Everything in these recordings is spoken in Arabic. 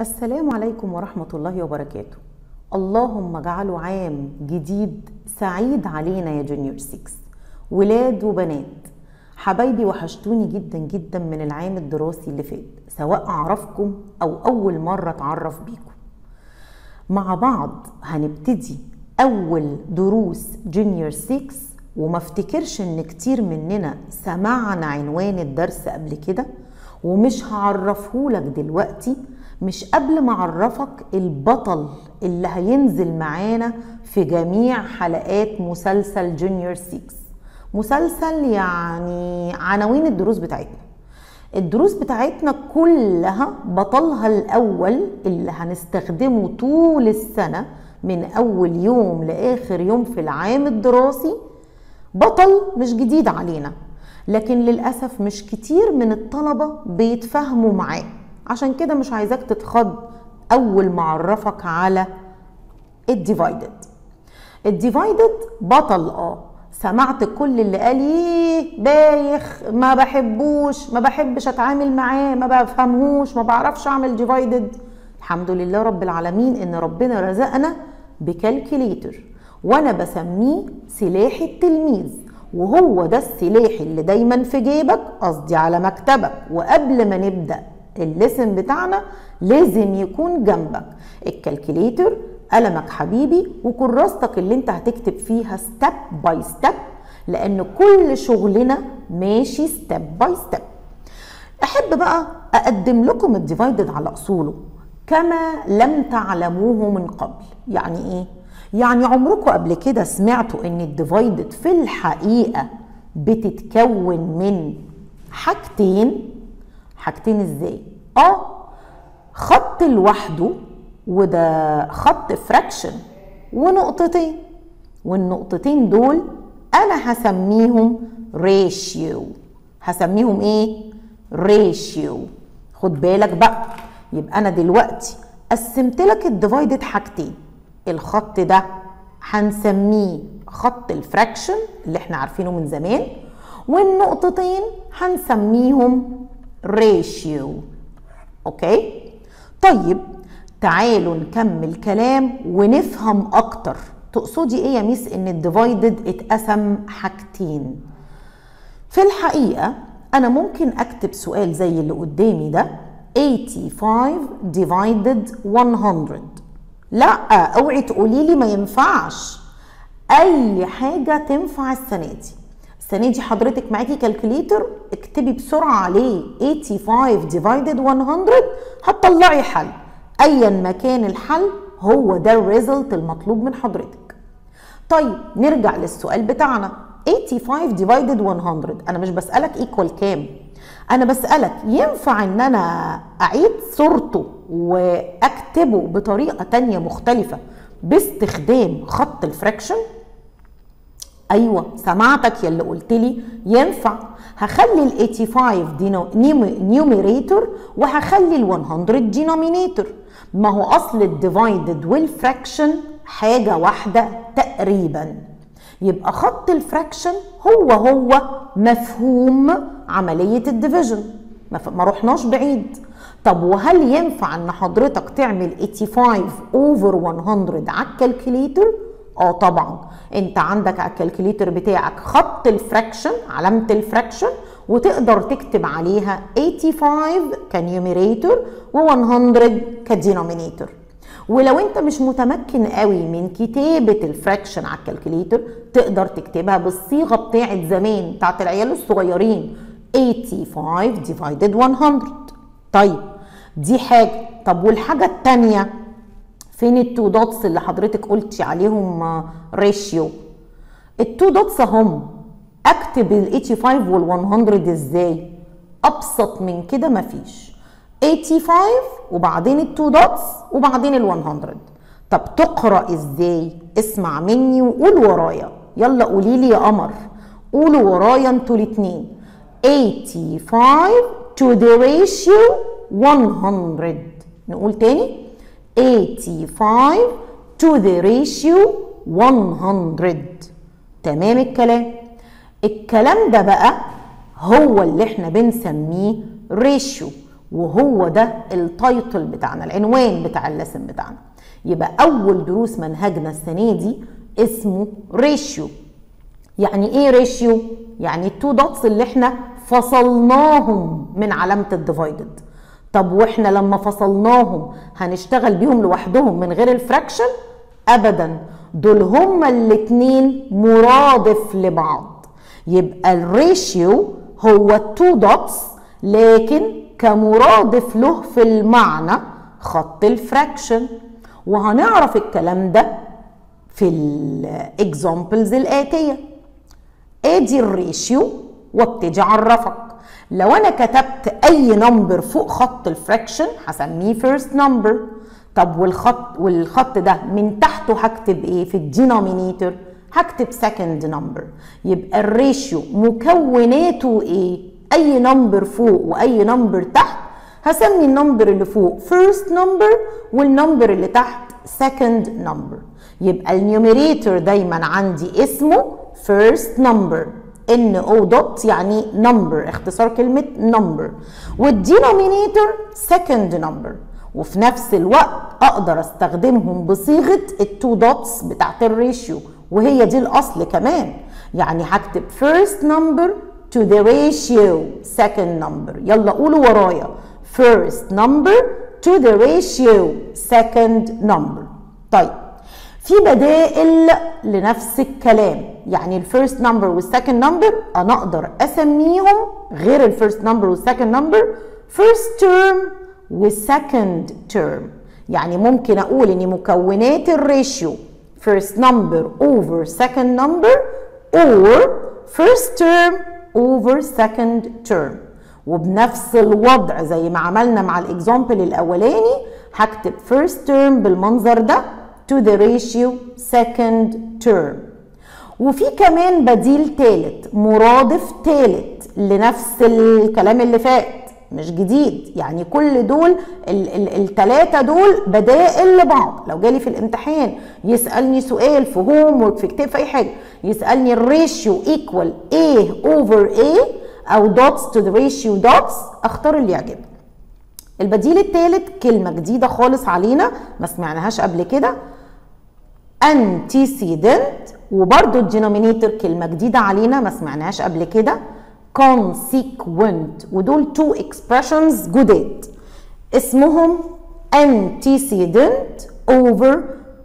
السلام عليكم ورحمة الله وبركاته. اللهم اجعله عام جديد سعيد علينا يا جونيور 6 ولاد وبنات حبايبي وحشتوني جدا جدا من العام الدراسي اللي فات سواء أعرفكم أو أول مرة أتعرف بيكم. مع بعض هنبتدي أول دروس جونيور 6 وما افتكرش إن كتير مننا سمعنا عنوان الدرس قبل كده ومش هعرفهولك دلوقتي مش قبل ما أعرفك البطل اللي هينزل معانا في جميع حلقات مسلسل جونيور 6 مسلسل يعني عناوين الدروس بتاعتنا. الدروس بتاعتنا كلها بطلها الأول اللي هنستخدمه طول السنة من أول يوم لآخر يوم في العام الدراسي بطل مش جديد علينا لكن للأسف مش كتير من الطلبة بيتفاهموا معاه. عشان كده مش عايزاك تتخض أول ما أعرفك على ال divided ال divided بطل آه. سمعت كل اللي قال إيه بايخ ما بحبوش ما بحبش أتعامل معاه ما بفهمهوش ما بعرفش أعمل divided الحمد لله رب العالمين إن ربنا رزقنا ب calculator وأنا بسميه سلاح التلميذ وهو ده السلاح اللي دايما في جيبك قصدي على مكتبك. وقبل ما نبدأ ال lesson بتاعنا لازم يكون جنبك. ال calculator قلمك حبيبي وكراستك اللي انت هتكتب فيها step by step لأن كل شغلنا ماشي step by step أحب بقى أقدم لكم ال divided على أصوله كما لم تعلموه من قبل. يعني إيه؟ يعني عمركم قبل كده سمعتوا إن ال divided في الحقيقة بتتكون من حاجتين؟ حاجتين إزاي؟ آه خط لوحده وده خط fraction ونقطتين. والنقطتين دول أنا هسميهم ratio هسميهم إيه؟ ratio خد بالك بقى. يبقى أنا دلوقتي قسمت لك ال divided حاجتين. الخط ده هنسميه خط ال fraction اللي إحنا عارفينه من زمان والنقطتين هنسميهم ratio okay طيب تعالوا نكمل كلام ونفهم أكتر. تقصدي إيه يا ميس إن ال divided اتقسم حاجتين؟ في الحقيقة أنا ممكن أكتب سؤال زي اللي قدامي ده 85 divided 100 لا أوعي تقولي لي ما ينفعش. أي حاجة تنفع السنة دي. السنة دي حضرتك معاكي calculator اكتبي بسرعة عليه 85 divided 100 هتطلعي حل. ايا ما كان الحل هو ده ال result المطلوب من حضرتك. طيب نرجع للسؤال بتاعنا. 85 divided 100 أنا مش بسألك equal كام؟ أنا بسألك ينفع إن أنا أعيد صورته وأكتبه بطريقة تانية مختلفة باستخدام خط ال fraction أيوه سمعتك يا اللي قلت لي. ينفع. هخلي ال 85 numerator وهخلي ال 100 denominator ما هو أصل ال divided وال fraction حاجة واحدة تقريبا. يبقى خط ال fraction هو هو مفهوم عملية ال division ما رحناش بعيد. طب وهل ينفع إن حضرتك تعمل 85 over 100 على ال calculator آه طبعا. انت عندك على ال calculator بتاعك خط ال fraction علامة ال fraction وتقدر تكتب عليها 85 ك numerator و100 ك denominator. ولو انت مش متمكن قوي من كتابة ال fraction على ال calculator تقدر تكتبها بالصيغة بتاعه زمان بتاعه العيال الصغيرين. 85 divided 100 طيب دي حاجة. طب والحاجة الثانية فين ال two dots اللي حضرتك قلتي عليهم ratio ال two dots هم اكتب ال 85 وال 100 إزاي؟ أبسط من كده مفيش. 85 وبعدين التو دوتس وبعدين ال 100 طب تقرأ إزاي؟ اسمع مني وقول ورايا. يلا قولي لي يا قمر. قولوا ورايا أنتوا الاثنين 85 to the ratio 100 نقول تاني؟ 85 to the ratio 100 تمام الكلام؟ الكلام ده بقى هو اللي إحنا بنسميه ratio وهو ده ال title بتاعنا العنوان بتاع ال lesson بتاعنا. يبقى أول دروس منهجنا السنة دي اسمه ratio يعني إيه ratio يعني ال two dots اللي إحنا فصلناهم من علامة ال divided طب وإحنا لما فصلناهم هنشتغل بيهم لوحدهم من غير ال fraction؟ ابدا. دول هما الاتنين مرادف لبعض. يبقى ال ratio هو ال two dots لكن كمرادف له في المعنى خط ال fraction. وهنعرف الكلام ده في ال examples الآتية. آدي ال ratio وابتدي أعرفك. لو أنا كتبت أي number فوق خط ال fraction هسميه first number طب والخط والخط ده من تحته هكتب إيه في ال denominator؟ هكتب second number يبقى ال ratio مكوناته إيه؟ أي number فوق وأي number تحت هسمي ال number اللي فوق first number وال number اللي تحت second number يبقى ال numerator دايما عندي اسمه first number N O dot يعني number اختصار كلمة number وال denominator second number وفي نفس الوقت أقدر أستخدمهم بصيغة ال two dots بتاعت ال ratio. وهي دي الأصل كمان. يعني هكتب first number to the ratio second number. يلا قولوا ورايا. First number to the ratio second number. طيب. في بدائل لنفس الكلام. يعني ال first number وال second number أنا أقدر أسميهم غير ال first number وال second number first term و second term يعني ممكن أقول ان مكونات ال ratio first number over second number or first term over second term. وبنفس الوضع زي ما عملنا مع ال example الأولاني هكتب first term بالمنظر ده to the ratio second term. وفي كمان بديل ثالث مرادف ثالث لنفس الكلام اللي فات مش جديد. يعني كل دول الثلاثه دول بدائل لبعض. لو جالي في الامتحان يسألني سؤال في homework في كتاب في أي حاجة يسألني ال ratio equal A over A أو dots to the ratio dots أختار اللي يعجبني. البديل الثالث كلمة جديدة خالص علينا ما سمعناهاش قبل كده. Antecedent وبرده الدينومينيتور كلمة جديدة علينا ما سمعناهاش قبل كده. consequent ودول two expressions جداد. اسمهم antecedent over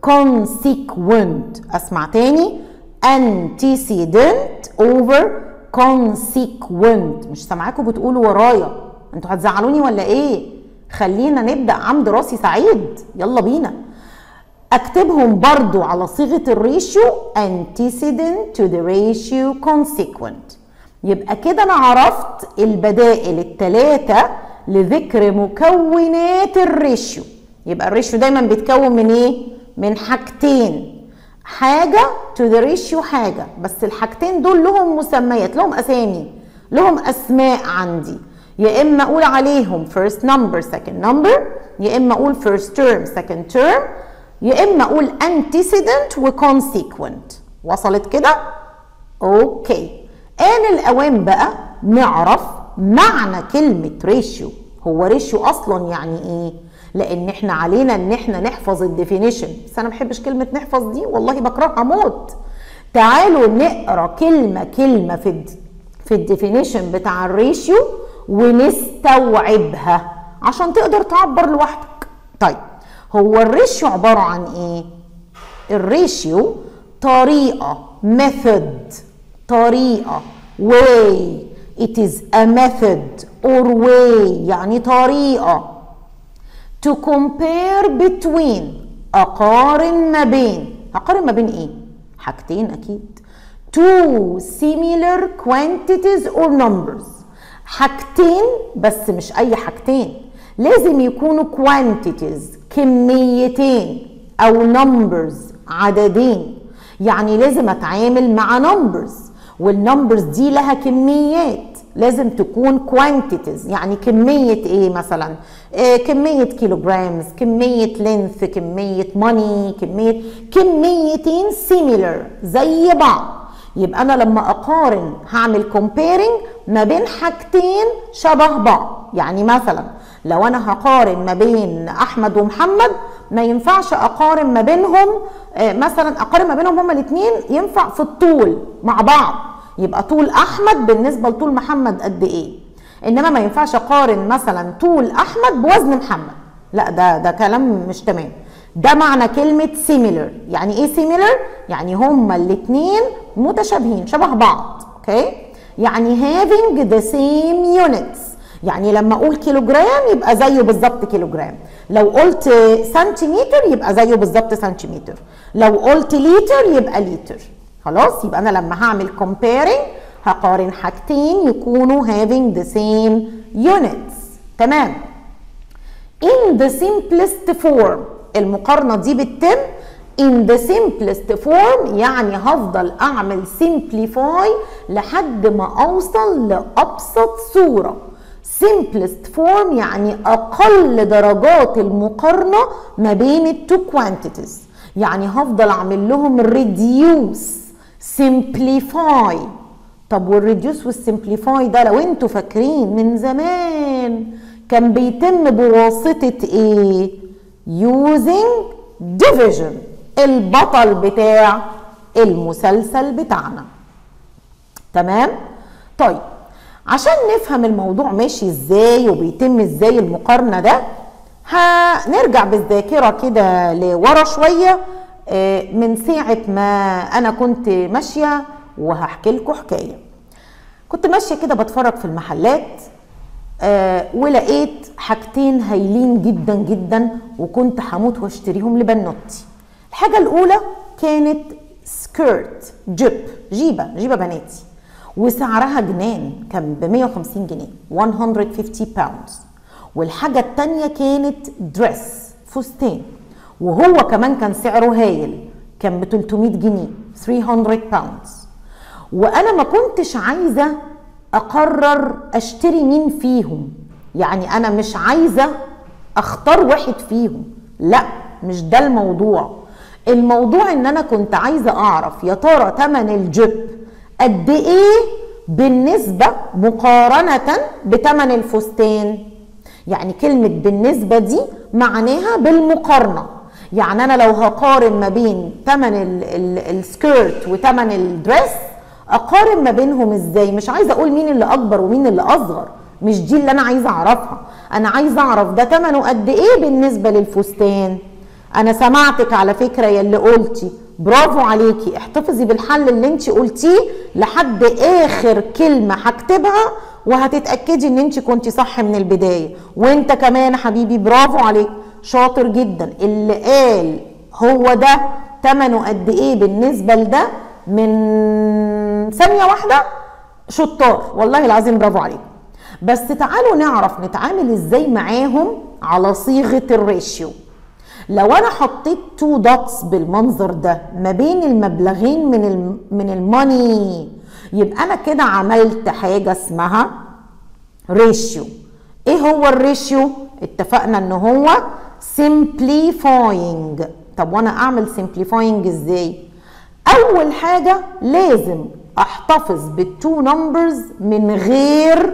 consequent أسمع تاني. antecedent over consequent مش سامعاكم بتقولوا ورايا. أنتوا هتزعلوني ولا إيه؟ خلينا نبدأ. عمد راسي سعيد. يلا بينا. أكتبهم برضو على صيغة ال ratio antecedent to the ratio consequent. يبقى كده أنا عرفت البدائل الثلاثه لذكر مكونات ال ratio. يبقى ال ratio دايما بيتكون من إيه؟ من حاجتين. حاجة to the ratio حاجة بس الحاجتين دول لهم مسميات لهم أسامي لهم أسماء عندي. يا إما أقول عليهم first number second number يا إما أقول first term second term. يا إما أقول antecedent و consequent. وصلت كده؟ okay. آن الأوان بقى نعرف معنى كلمة ratio هو ratio أصلا يعني إيه؟ لأن إحنا علينا إن إحنا نحفظ ال definition. بس أنا ما بحبش كلمة نحفظ دي والله بكرهها موت. تعالوا نقرأ كلمة كلمة في الد... في ال definition بتاع ال ratio ونستوعبها عشان تقدر تعبر لوحدك. طيب. هو ال ratio عبارة عن إيه؟ ال ratio طريقة method طريقة way. It is a method or way يعني طريقة. To compare between أقارن ما بين. أقارن ما بين إيه؟ حاجتين أكيد. Two similar quantities or numbers. حاجتين بس مش أي حاجتين. لازم يكونوا quantities. كميتين أو numbers عددين. يعني لازم أتعامل مع numbers وال numbers دي لها كميات. لازم تكون quantities يعني كمية إيه مثلا؟ إيه كمية kilograms كمية length كمية money كمية كميتين similar زي بعض. يبقى أنا لما أقارن هعمل comparing ما بين حاجتين شبه بعض. يعني مثلا لو أنا هقارن ما بين أحمد ومحمد ما ينفعش أقارن ما بينهم آه، مثلا أقارن ما بينهم هما الاثنين ينفع في الطول مع بعض. يبقى طول أحمد بالنسبة لطول محمد قد إيه؟ إنما ما ينفعش أقارن مثلا طول أحمد بوزن محمد. لا ده ده كلام مش تمام. ده معنى كلمة similar. يعني إيه similar؟ يعني هما الاتنين متشابهين شبه بعض أوكي؟ يعني having the same units. يعني لما أقول كيلوجرام يبقى زيه بالظبط كيلوجرام لو قلت سنتيمتر يبقى زيه بالظبط سنتيمتر. لو قلت لتر يبقى لتر خلاص؟ يبقى أنا لما هعمل comparing هقارن حاجتين يكونوا having the same units. تمام؟ In the simplest form. المقارنة دي بتتم. In the simplest form يعني هفضل أعمل simplify لحد ما أوصل لأبسط صورة. Simplest form يعني أقل درجات المقارنة ما بين التو quantities. يعني هفضل أعمل لهم reduce simplify. طب وال reduce وال simplify ده لو أنتوا فاكرين من زمان كان بيتم بواسطة إيه؟ using division البطل بتاع المسلسل بتاعنا. تمام؟ طيب عشان نفهم الموضوع ماشي إزاي وبيتم إزاي المقارنة ده هنرجع بالذاكرة كده لورا شوية آه، من ساعة ما أنا كنت ماشية وهحكي لكم حكاية. كنت ماشية كده بتفرج في المحلات آه ولقيت حاجتين هايلين جدا جدا وكنت هموت واشتريهم لبنوتي. الحاجة الأولى كانت skirt جيب جيبة جيبة بناتي. وسعرها جنان كان ب 150 جنيه 150 pounds والحاجة التانية كانت dress فستان. وهو كمان كان سعره هايل كان ب 300 جنيه 300 باوندز وأنا ما كنتش عايزة أقرر أشتري مين فيهم. يعني أنا مش عايزة أختار واحد فيهم. لا مش ده الموضوع. الموضوع إن أنا كنت عايزة أعرف يا ترى تمن الجيب قد إيه بالنسبة مقارنة بتمن الفستان. يعني كلمة بالنسبة دي معناها بالمقارنة. يعني أنا لو هقارن ما بين ثمن السكيرت وثمن الدريس أقارن ما بينهم إزاي؟ مش عايزة أقول مين اللي أكبر ومين اللي أصغر. مش دي اللي أنا عايزة أعرفها. أنا عايزة أعرف ده ثمنه قد إيه بالنسبة للفستان. أنا سمعتك على فكرة يا اللي قلتي. برافو عليكي. احتفظي بالحل اللي انت قلتيه لحد آخر كلمة هكتبها وهتتأكدي إن انت كنتي صح من البداية. وإنت كمان حبيبي برافو عليك. شاطر جدا. اللي قال هو ده ثمنه قد إيه بالنسبة لده من ثانية واحدة؟ شطار. والله العظيم برافو عليك. بس تعالوا نعرف نتعامل إزاي معاهم على صيغة ال ratio لو أنا حطيت two dots بالمنظر ده ما بين المبلغين من من ال money يبقى أنا كده عملت حاجة اسمها ratio إيه هو ال ratio اتفقنا إن هو simplifying. طب وأنا أعمل simplifying إزاي؟ أول حاجة لازم أحتفظ بال two numbers من غير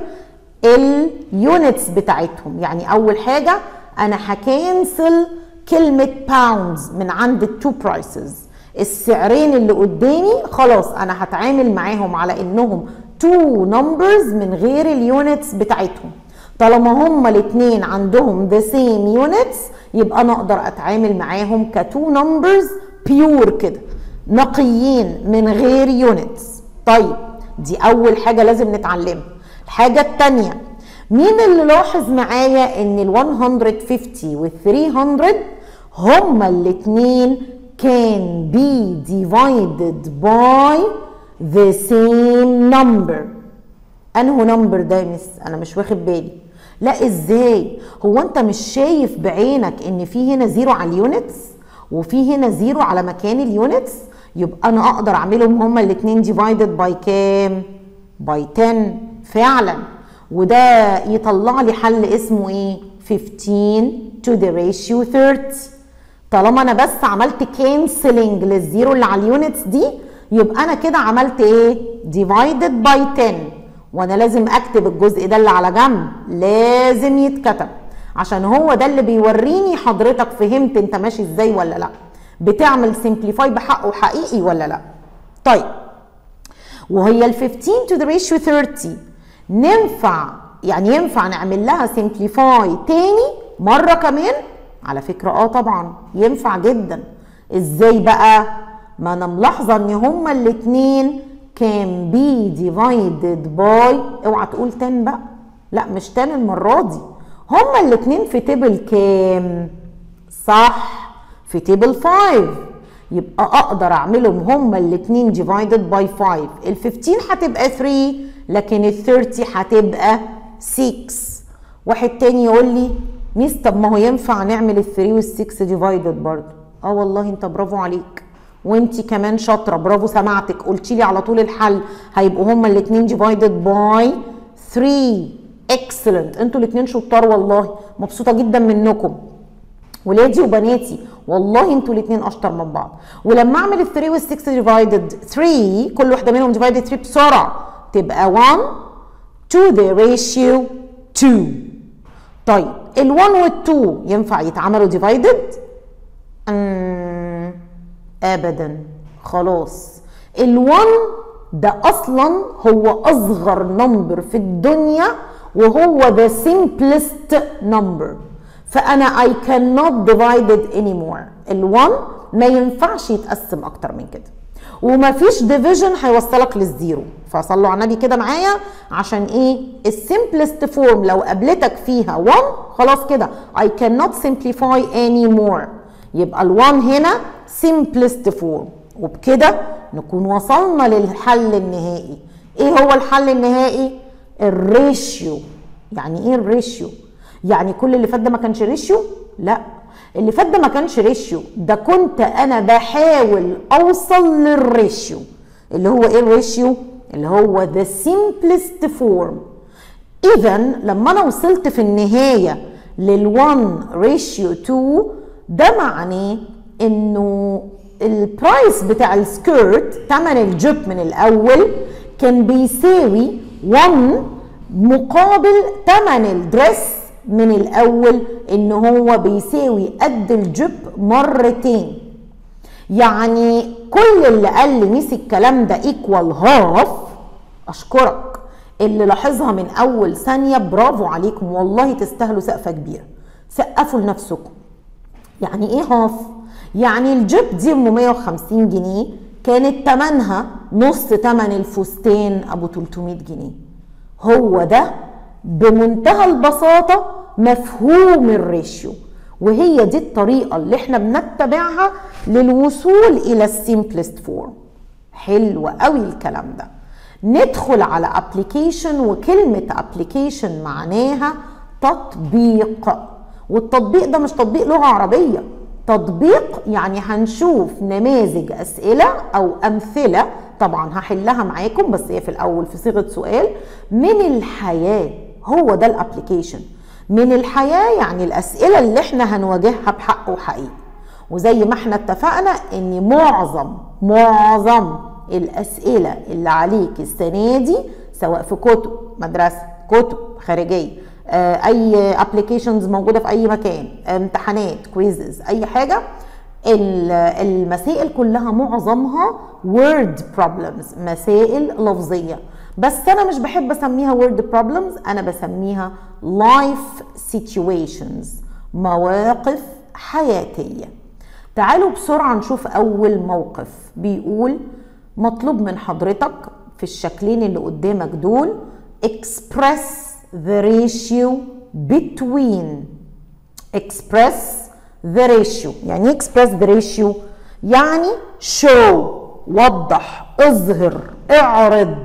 ال units بتاعتهم. يعني أول حاجة أنا ه cancel كلمة pounds من عند ال two prices السعرين اللي قدامي خلاص أنا هتعامل معاهم على إنهم two numbers من غير ال units بتاعتهم. طالما هما الاثنين عندهم the same units يبقى أنا أقدر أتعامل معاهم ك two numbers pure كده. نقيين من غير units طيب دي أول حاجة لازم نتعلمها. الحاجة الثانية مين اللي لاحظ معايا إن ال 150 وال 300 هما الاثنين can be divided by the same number. أنه number ده miss أنا مش واخد بالي. لا إزاي؟ هو أنت مش شايف بعينك إن في هنا zero على ال units وفي هنا zero على مكان ال units يبقى أنا أقدر أعملهم هما الاثنين divided by كام؟ by 10 فعلا. وده يطلع لي حل اسمه إيه؟ 15 to the ratio 30 طالما أنا بس عملت cancelling لل zero اللي على ال units دي يبقى أنا كده عملت إيه؟ divided by 10 وأنا لازم أكتب الجزء ده اللي على جنب لازم يتكتب. عشان هو ده اللي بيوريني حضرتك فهمت أنت ماشي إزاي ولا لأ. بتعمل simplify بحقه حقيقي ولا لأ. طيب. وهي ال 15 to the ratio 30 ننفع يعني ينفع نعمل لها simplify تاني مرة كمان؟ على فكرة آه طبعا ينفع جدا. إزاي بقى؟ ما أنا ملاحظة إن هما الاتنين can be divided by اوعى تقول 10 بقى. لا مش 10 المرة دي. هما الاتنين في table كام؟ صح في table 5 يبقى أقدر أعملهم هما الاتنين divided by 5 ال 15 هتبقى 3 لكن ال 30 هتبقى 6 واحد تاني يقول لي miss طب ما هو ينفع نعمل ال 3 وال 6 divided برضه؟ آه والله انت برافو عليك. وانت كمان شاطرة برافو سمعتك. قلتي لي على طول الحل. هيبقوا هما الاثنين divided by 3 excellent أنتوا الاثنين شطار والله. مبسوطة جدا منكم. ولادي وبناتي والله أنتوا الاثنين أشطر من بعض. ولما أعمل ال 3 وال 6 divided 3 كل واحدة منهم divided 3 بسرعة. تبقى 1 to the ratio 2 طيب ال 1 وال 2 ينفع يتعملوا divided؟ ابدا. خلاص. ال 1 ده أصلا هو أصغر number في الدنيا وهو the simplest number. فأنا I cannot divide it anymore. ال 1 ما ينفعش يتقسم أكتر من كده. ومفيش division هيوصلك لل zero. فصلوا على النبي كده معايا عشان إيه؟ ال simplest form لو قابلتك فيها 1 خلاص كده. I cannot simplify anymore. يبقى ال1 هنا simplest form. وبكده نكون وصلنا للحل النهائي. إيه هو الحل النهائي؟ ال ratio يعني إيه ال ratio يعني كل اللي فات ده ما كانش ratio لا. اللي فات ده ما كانش ratio. ده كنت أنا بحاول أوصل لل ratio. اللي هو إيه ال ratio؟ اللي هو the simplest form. اذا لما أنا وصلت في النهاية لل1 ratio 2 ده معناه إنه ال price بتاع ال skirt ثمن الجيب من الأول كان بيساوي 1 مقابل ثمن ال dress من الأول إن هو بيساوي قد الجيب مرتين. يعني كل اللي قال لي miss الكلام ده equal half أشكرك. اللي لاحظها من أول ثانية برافو عليكم. والله تستاهلوا سقفة كبيرة. سقفوا لنفسكم. يعني إيه half يعني الجيب دي ام 150 جنيه كانت تمنها نص تمن الفستان أبو 300 جنيه. هو ده بمنتهى البساطة مفهوم ال ratio. وهي دي الطريقة اللي إحنا بنتبعها للوصول إلى ال simplest form حلو قوي الكلام ده. ندخل على application وكلمة application معناها تطبيق. والتطبيق ده مش تطبيق لغة عربية. تطبيق يعني هنشوف نماذج أسئلة أو أمثلة. طبعا هحلها معاكم بس هي في الأول في صيغة سؤال. من الحياة هو ده ال application من الحياة يعني الأسئلة اللي إحنا هنواجهها بحق وحقيقي. وزي ما إحنا اتفقنا إن معظم معظم الأسئلة اللي عليك السنة دي سواء في كتب مدرسة كتب خارجية أي applications موجودة في أي مكان امتحانات quizzes أي حاجة المسائل كلها معظمها word problems مسائل لفظية. بس أنا مش بحب أسميها word problems أنا بسميها life situations مواقف حياتية. تعالوا بسرعة نشوف أول موقف بيقول مطلوب من حضرتك في الشكلين اللي قدامك دول express the ratio between express the ratio. يعني express the ratio يعني show وضح اظهر اعرض.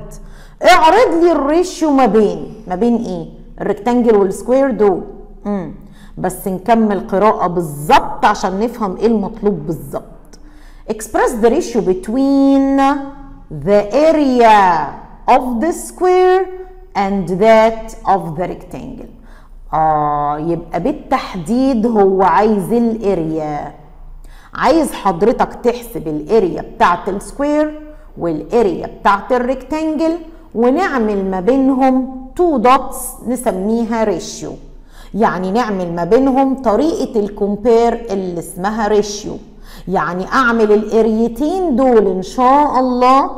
اعرض لي ال ratio ما بين. ما بين إيه؟ ال rectangle وال square دول. مم. بس نكمل قراءة بالظبط عشان نفهم إيه المطلوب بالظبط. Express the ratio between the area of the square and that of the rectangle. آه يبقى بالتحديد هو عايز ال area. عايز حضرتك تحسب ال area بتاعت ال square وال area بتاعت ال rectangle ونعمل ما بينهم two dots نسميها ratio يعني نعمل ما بينهم طريقة ال compare اللي اسمها ratio يعني أعمل ال area تين دول إن شاء الله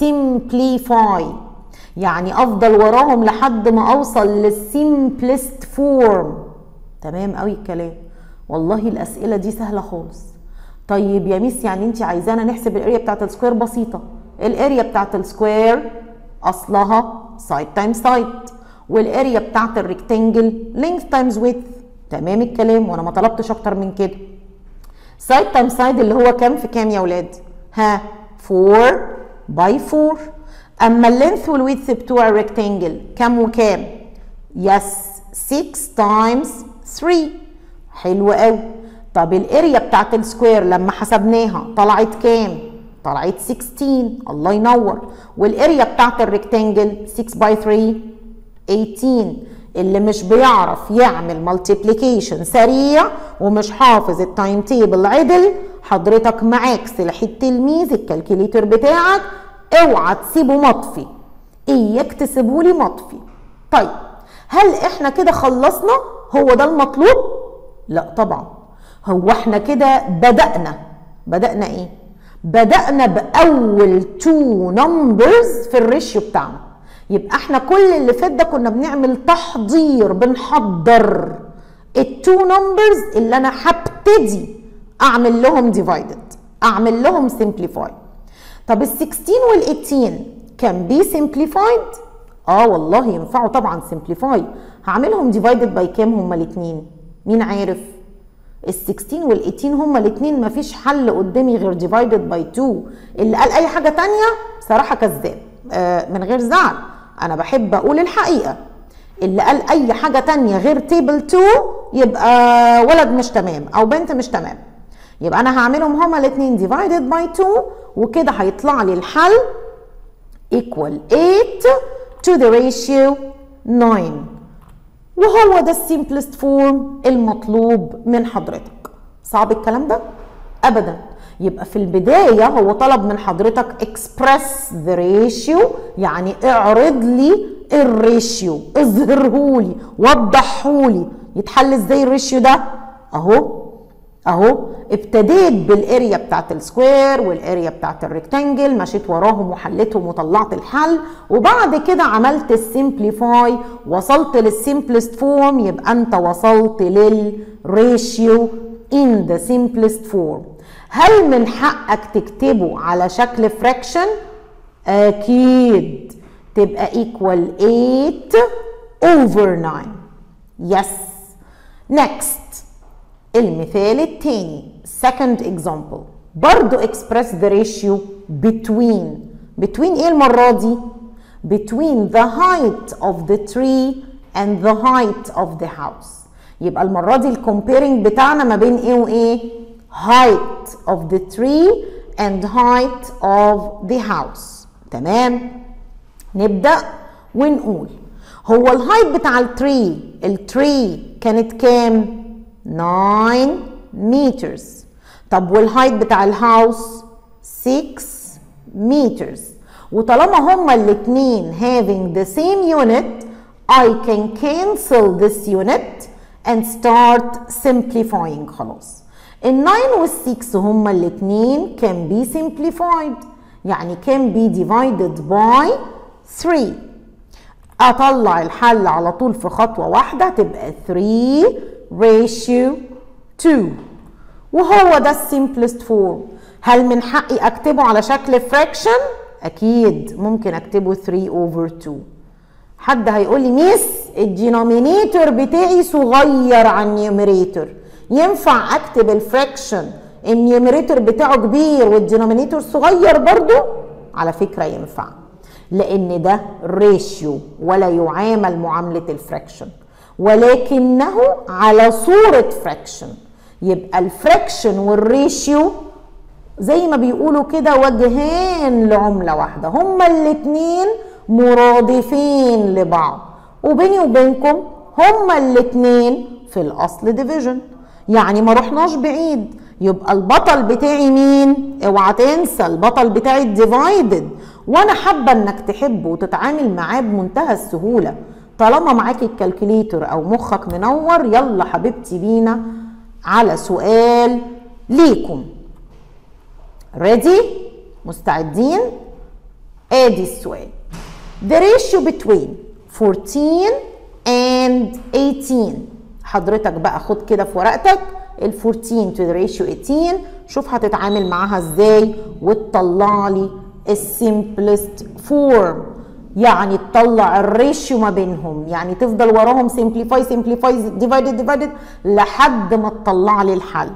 simplify. يعني أفضل وراهم لحد ما أوصل لل simplest form تمام قوي الكلام. والله الأسئلة دي سهلة خالص. طيب يا miss يعني انت عايزانا نحسب ال area بتاعت ال square بسيطة. ال area بتاعت ال square أصلها side times side وال area بتاعت ال rectangle length times width تمام الكلام؟ وأنا ما طلبتش أكتر من كده. side times side اللي هو كام في كام يا ولاد؟ ها 4 by 4 أما ال length وال width بتوع ال rectangle كام وكام؟ yes 6 times 3 حلو قوي. طب ال area بتاعت ال square لما حسبناها طلعت كام؟ طلعت 16 الله ينور. وال area بتاعت ال rectangle 6 by 3 18 اللي مش بيعرف يعمل multiplication سريع ومش حافظ ال times table عدل حضرتك معاك سلاح التلميذ ال calculator بتاعك. اوعى تسيبه مطفي. اياك تسيبه لي مطفي. طيب هل إحنا كده خلصنا؟ هو ده المطلوب؟ لا طبعا. هو إحنا كده بدأنا. بدأنا إيه؟ بدأنا بأول two numbers في ال ratio بتاعنا. يبقى إحنا كل اللي فات ده كنا بنعمل تحضير بنحضر. ال two numbers اللي أنا هبتدي أعمل لهم divided أعمل لهم simplify طب ال 16 وال 18 can be simplified آه والله ينفعوا طبعا simplify هعملهم divided by كام هما الاثنين مين عارف؟ ال 16 وال 18 هما الاثنين مفيش حل قدامي غير divided by 2 اللي قال أي حاجة تانية بصراحه كذاب. آه من غير زعل. أنا بحب أقول الحقيقة. اللي قال أي حاجة تانية غير table 2 يبقى ولد مش تمام أو بنت مش تمام. يبقى أنا هعملهم هما الاثنين divided by 2 وكده هيطلع لي الحل equal 8 to the ratio 9 وهو ده ال simplest form المطلوب من حضرتك. صعب الكلام ده؟ ابدا. يبقى في البداية هو طلب من حضرتك express the ratio يعني اعرض لي ال ratio اظهرهولي وضحهولي يتحل إزاي ال ratio ده؟ أهو أهو. ابتديت بال area بتاعت ال square وال area بتاعت ال rectangle مشيت وراهم وحليتهم وطلعت الحل. وبعد كده عملت ال simplify وصلت لل simplest form يبقى انت وصلت لل ratio in the simplest form. هل من حقك تكتبه على شكل fraction أكيد. تبقى equal 8 over 9 yes. Next. المثال الثاني. second example برضو express the ratio between between ايه المرة دي between the height of the tree and the height of the house يبقى المرة دي الكومبيرنج بتاعنا ما بين ايه وايه height of the tree and height of the house تمام نبدأ ونقول هو الهايت بتاع التري التري كانت كام 9 meters طب والهايت بتاع الهاوس 6 meters وطالما هما الاتنين having the same unit I can cancel this unit and start simplifying خلاص ال 9 وال 6 هما الاتنين can be simplified يعني can be divided by 3 اطلع الحل على طول في خطوة واحدة تبقى 3 ratio 2 وهو ده ال simplest form هل من حقي أكتبه على شكل fraction أكيد. ممكن أكتبه 3 over 2 حد هيقول لي miss ال denominator بتاعي صغير عن ال numerator ينفع أكتب ال fraction ال numerator بتاعه كبير وال denominator صغير برضو على فكرة ينفع. لأن ده ratio ولا يعامل معاملة ال fraction ولكنه على صورة fraction يبقى ال fraction وال ratio زي ما بيقولوا كده وجهان لعملة واحدة. هما الاتنين مرادفين لبعض. وبيني وبينكم هما الاتنين في الأصل division يعني ما رحناش بعيد. يبقى البطل بتاعي مين؟ اوعى تنسى البطل بتاعي ال divided وأنا حابة انك تحبه وتتعامل معاه بمنتهى السهولة. طالما معاكي ال calculator أو مخك منور يلا حبيبتي بينا على سؤال ليكم. ready مستعدين؟ ادي السؤال the ratio between 14 and 18 حضرتك بقى خد كده في ورقتك ال 14 to the ratio 18 شوف هتتعامل معاها إزاي وتطلع لي ال simplest form يعني تطلع ال ratio ما بينهم. يعني تفضل وراهم simplify simplify divided divided لحد ما تطلع لي الحل.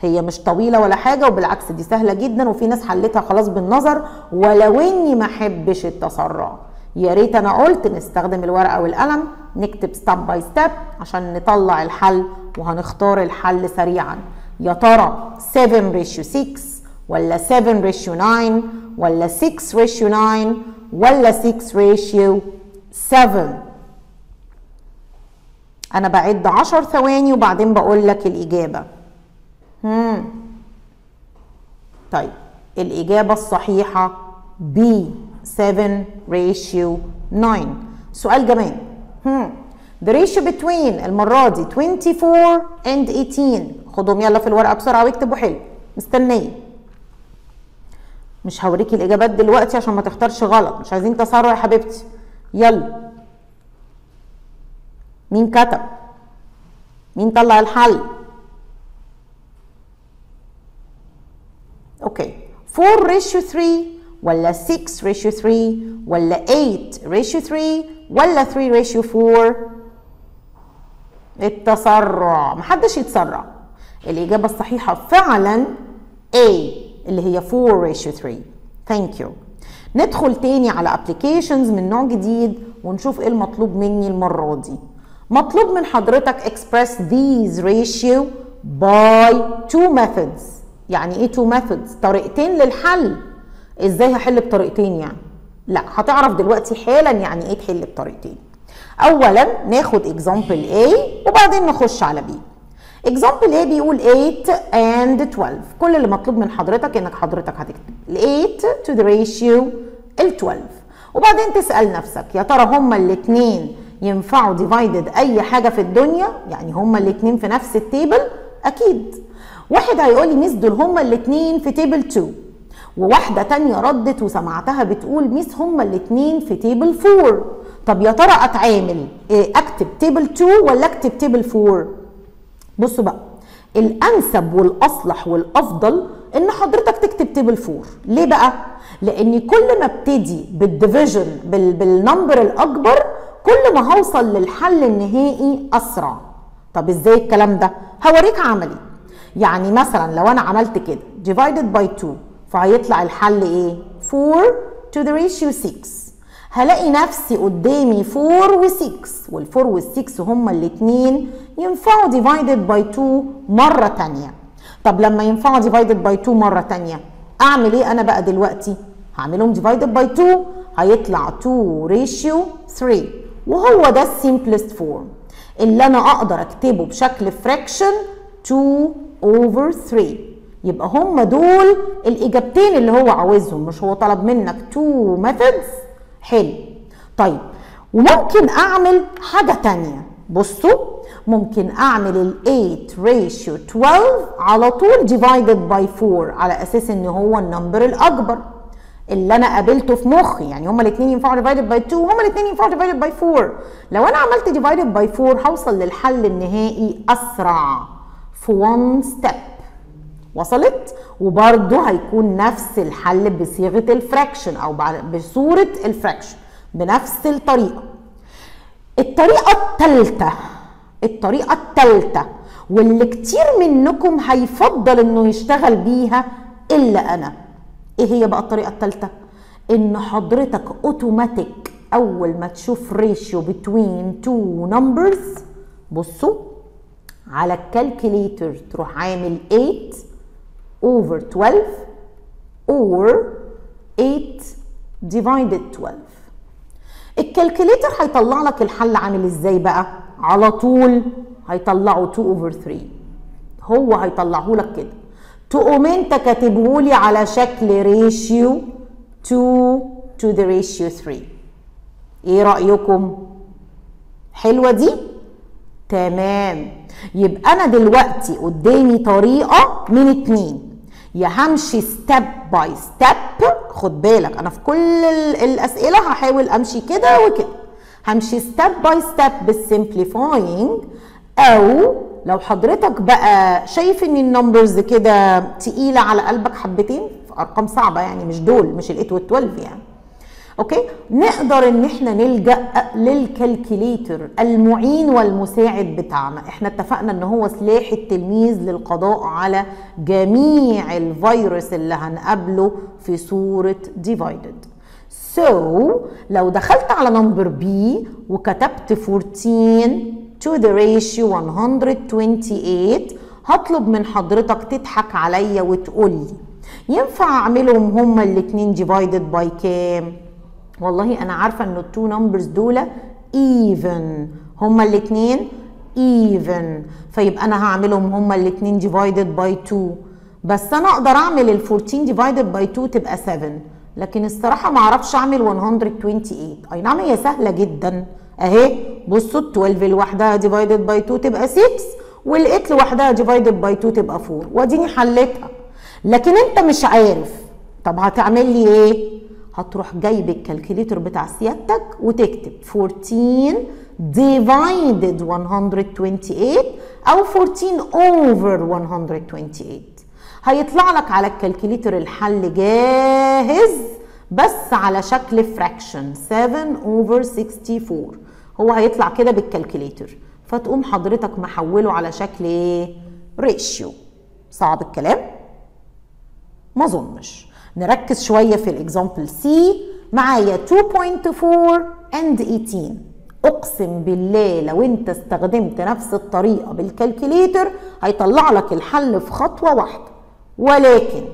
هي مش طويلة ولا حاجة وبالعكس دي سهلة جدا وفي ناس حلتها خلاص بالنظر ولو إني ما أحبش التسرع. يا ريت أنا قلت نستخدم الورقة والقلم نكتب step by step عشان نطلع الحل وهنختار الحل سريعا. يا ترى 7 ratio 6 ولا 7 ratio 9 ولا 6 ratio 9 ولا 6 ratio 7 أنا بعد 10 ثواني وبعدين بقول لك الإجابة. مم. طيب الإجابة الصحيحة B 7 ratio 9 سؤال كمان hmm. The ratio between المرة دي 24 and 18 خدهم يلا في الورقة بسرعة واكتبوا حلو. مستنية. مش هوريكي الإجابات دلوقتي عشان ما تختارش غلط. مش عايزين تسرع يا حبيبتي. يلا. مين كتب؟ مين طلع الحل؟ okay. 4 ratio 3 ولا 6 ratio 3 ولا 8 ratio 3 ولا 3 ratio 4 التسرع محدش يتسرع الإجابة الصحيحة فعلا A. اللي هي 4 ratio 3 thank you ندخل تاني على applications من نوع جديد ونشوف إيه المطلوب مني المرة دي. مطلوب من حضرتك express these ratio by two methods. يعني إيه two methods طريقتين للحل. إزاي هحل بطريقتين يعني؟ لا هتعرف دلوقتي حالا يعني إيه تحل بطريقتين. اولا ناخد example A وبعدين نخش على B. example A بيقول 8 and 12 كل اللي مطلوب من حضرتك إنك حضرتك هتكتب. ال 8 to the ratio ال 12 وبعدين تسأل نفسك يا ترى هما الاثنين ينفعوا divided أي حاجة في الدنيا؟ يعني هما الاثنين في نفس ال table؟ أكيد. واحد هيقول لي miss دول هما الاثنين في table 2 وواحدة تانية ردت وسمعتها بتقول miss هما الاثنين في table 4 طب يا ترى أتعامل إيه أكتب table 2 ولا أكتب table 4 بصوا بقى الأنسب والأصلح والأفضل إن حضرتك تكتب table 4 ليه بقى؟ لأن كل ما ابتدي بال division بال بال number الأكبر كل ما هوصل للحل النهائي أسرع. طب إزاي الكلام ده؟ هوريك عملي. يعني مثلا لو أنا عملت كده divided by 2 فهيطلع الحل إيه؟ 4 to the ratio 6 هلاقي نفسي قدامي 4 و6 وال4 وال6 هما الاثنين ينفعوا divided by 2 مرة تانية. طب لما ينفعوا divided by 2 مرة تانية أعمل إيه أنا بقى دلوقتي؟ هعملهم divided by 2 هيطلع 2 ratio 3 وهو ده ال simplest form اللي أنا أقدر أكتبه بشكل fraction 2 over 3 يبقى هم دول الإجابتين اللي هو عاوزهم مش هو طلب منك two methods حلو. طيب وممكن أعمل حاجة تانية. بصوا ممكن أعمل ال 8 ratio 12 على طول divided by 4 على أساس إن هو النمبر الأكبر اللي أنا قابلته في مخي. يعني هما الاثنين ينفعوا divided by 2 هما الاثنين ينفعوا divided by 4 لو أنا عملت divided by 4 هوصل للحل النهائي أسرع. في one step. وصلت وبرده هيكون نفس الحل بصيغة الفراكشن أو بصورة الفراكشن بنفس الطريقة. الطريقة الثالثه الطريقة الثالثه واللي كتير منكم هيفضل إنه يشتغل بيها إلا أنا. إيه هي بقى الطريقة الثالثه إن حضرتك اوتوماتيك أول ما تشوف ratio between two numbers بصوا على ال calculator تروح عامل 8 over 12 or 8 divided 12 ال calculator هيطلع لك الحل عامل إزاي بقى؟ على طول هيطلعه 2 over 3 هو هيطلعه لك كده. تقوم انت كاتبه لي على شكل ratio 2 to the ratio 3 إيه رأيكم؟ حلوة دي؟ تمام. يبقى أنا دلوقتي قدامي طريقة من اتنين. يا همشي step by step خد بالك أنا في كل الأسئلة هحاول أمشي كده وكده. همشي step by step بال simplifying أو لو حضرتك بقى شايف إن ال numbers كده تقيلة على قلبك حبتين أرقام صعبة يعني مش دول مش ال 8 وال 12 يعني. أوكي؟ نقدر إن إحنا نلجأ لل calculator المعين والمساعد بتاعنا. إحنا اتفقنا إن هو سلاح التلميذ للقضاء على جميع الفيروس اللي هنقابله في صورة divided So لو دخلت على number B وكتبت 14 to the ratio 128 هطلب من حضرتك تضحك عليا وتقول لي ينفع أعملهم هما الاتنين divided by كام؟ والله أنا عارفة ان ال two numbers دول even. هما الاتنين even. فيبقى أنا هعملهم هما الاتنين divided by 2 بس أنا أقدر أعمل ال 14 divided by 2 تبقى 7 لكن الصراحة ما أعرفش أعمل 128 أي نعم هي سهلة جدا. أهي بصوا ال 12 لوحدها divided by 2 تبقى 6 وال 8 لوحدها divided by 2 تبقى 4 وأديني حليتها. لكن أنت مش عارف. طب هتعمل لي إيه؟ هتروح جايب ال calculator بتاع سيادتك وتكتب 14 divided 128 أو 14 over 128 هيطلع لك على ال calculator الحل جاهز بس على شكل fraction 7 over 64 هو هيطلع كده بال calculator. فتقوم حضرتك محوله على شكل إيه ratio صعب الكلام؟ ما أظنش. نركز شوية في ال example C معايا 2.4 and 18 أقسم بالله لو أنت استخدمت نفس الطريقة بال calculator هيطلع لك الحل في خطوة واحدة. ولكن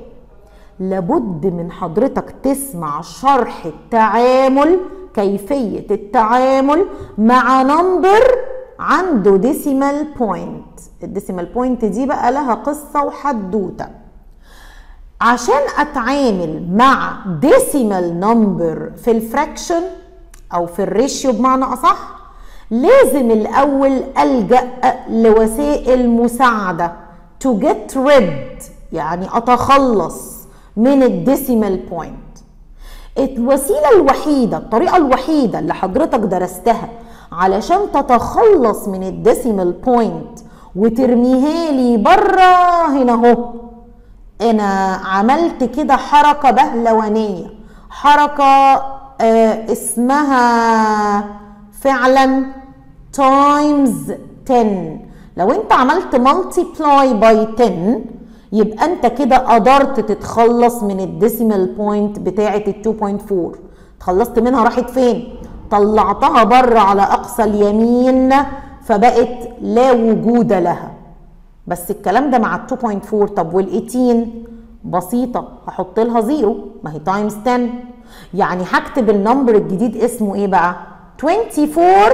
لابد من حضرتك تسمع شرح التعامل كيفية التعامل مع number عنده decimal point ال decimal point دي بقى لها قصة وحدوتة. عشان أتعامل مع decimal number في ال fraction أو في ال ratio بمعنى أصح لازم الأول ألجأ لوسائل مساعدة to get rid يعني أتخلص من ال decimal point الوسيلة الوحيدة الطريقة الوحيدة اللي حضرتك درستها علشان تتخلص من ال decimal point وترميها لي بره هنا أهو. أنا عملت كده حركة بهلوانية. حركة آه اسمها فعلا times 10 لو أنت عملت multiply by 10 يبقى أنت كده قدرت تتخلص من ال decimal point بتاعة ال 2.4 اتخلصت منها راحت فين؟ طلعتها بره على أقصى اليمين فبقت لا وجود لها. بس الكلام ده مع ال 2.4 طب وال 18 بسيطة هحط لها zero ما هي times 10 يعني هكتب ال number الجديد اسمه إيه بقى؟ 24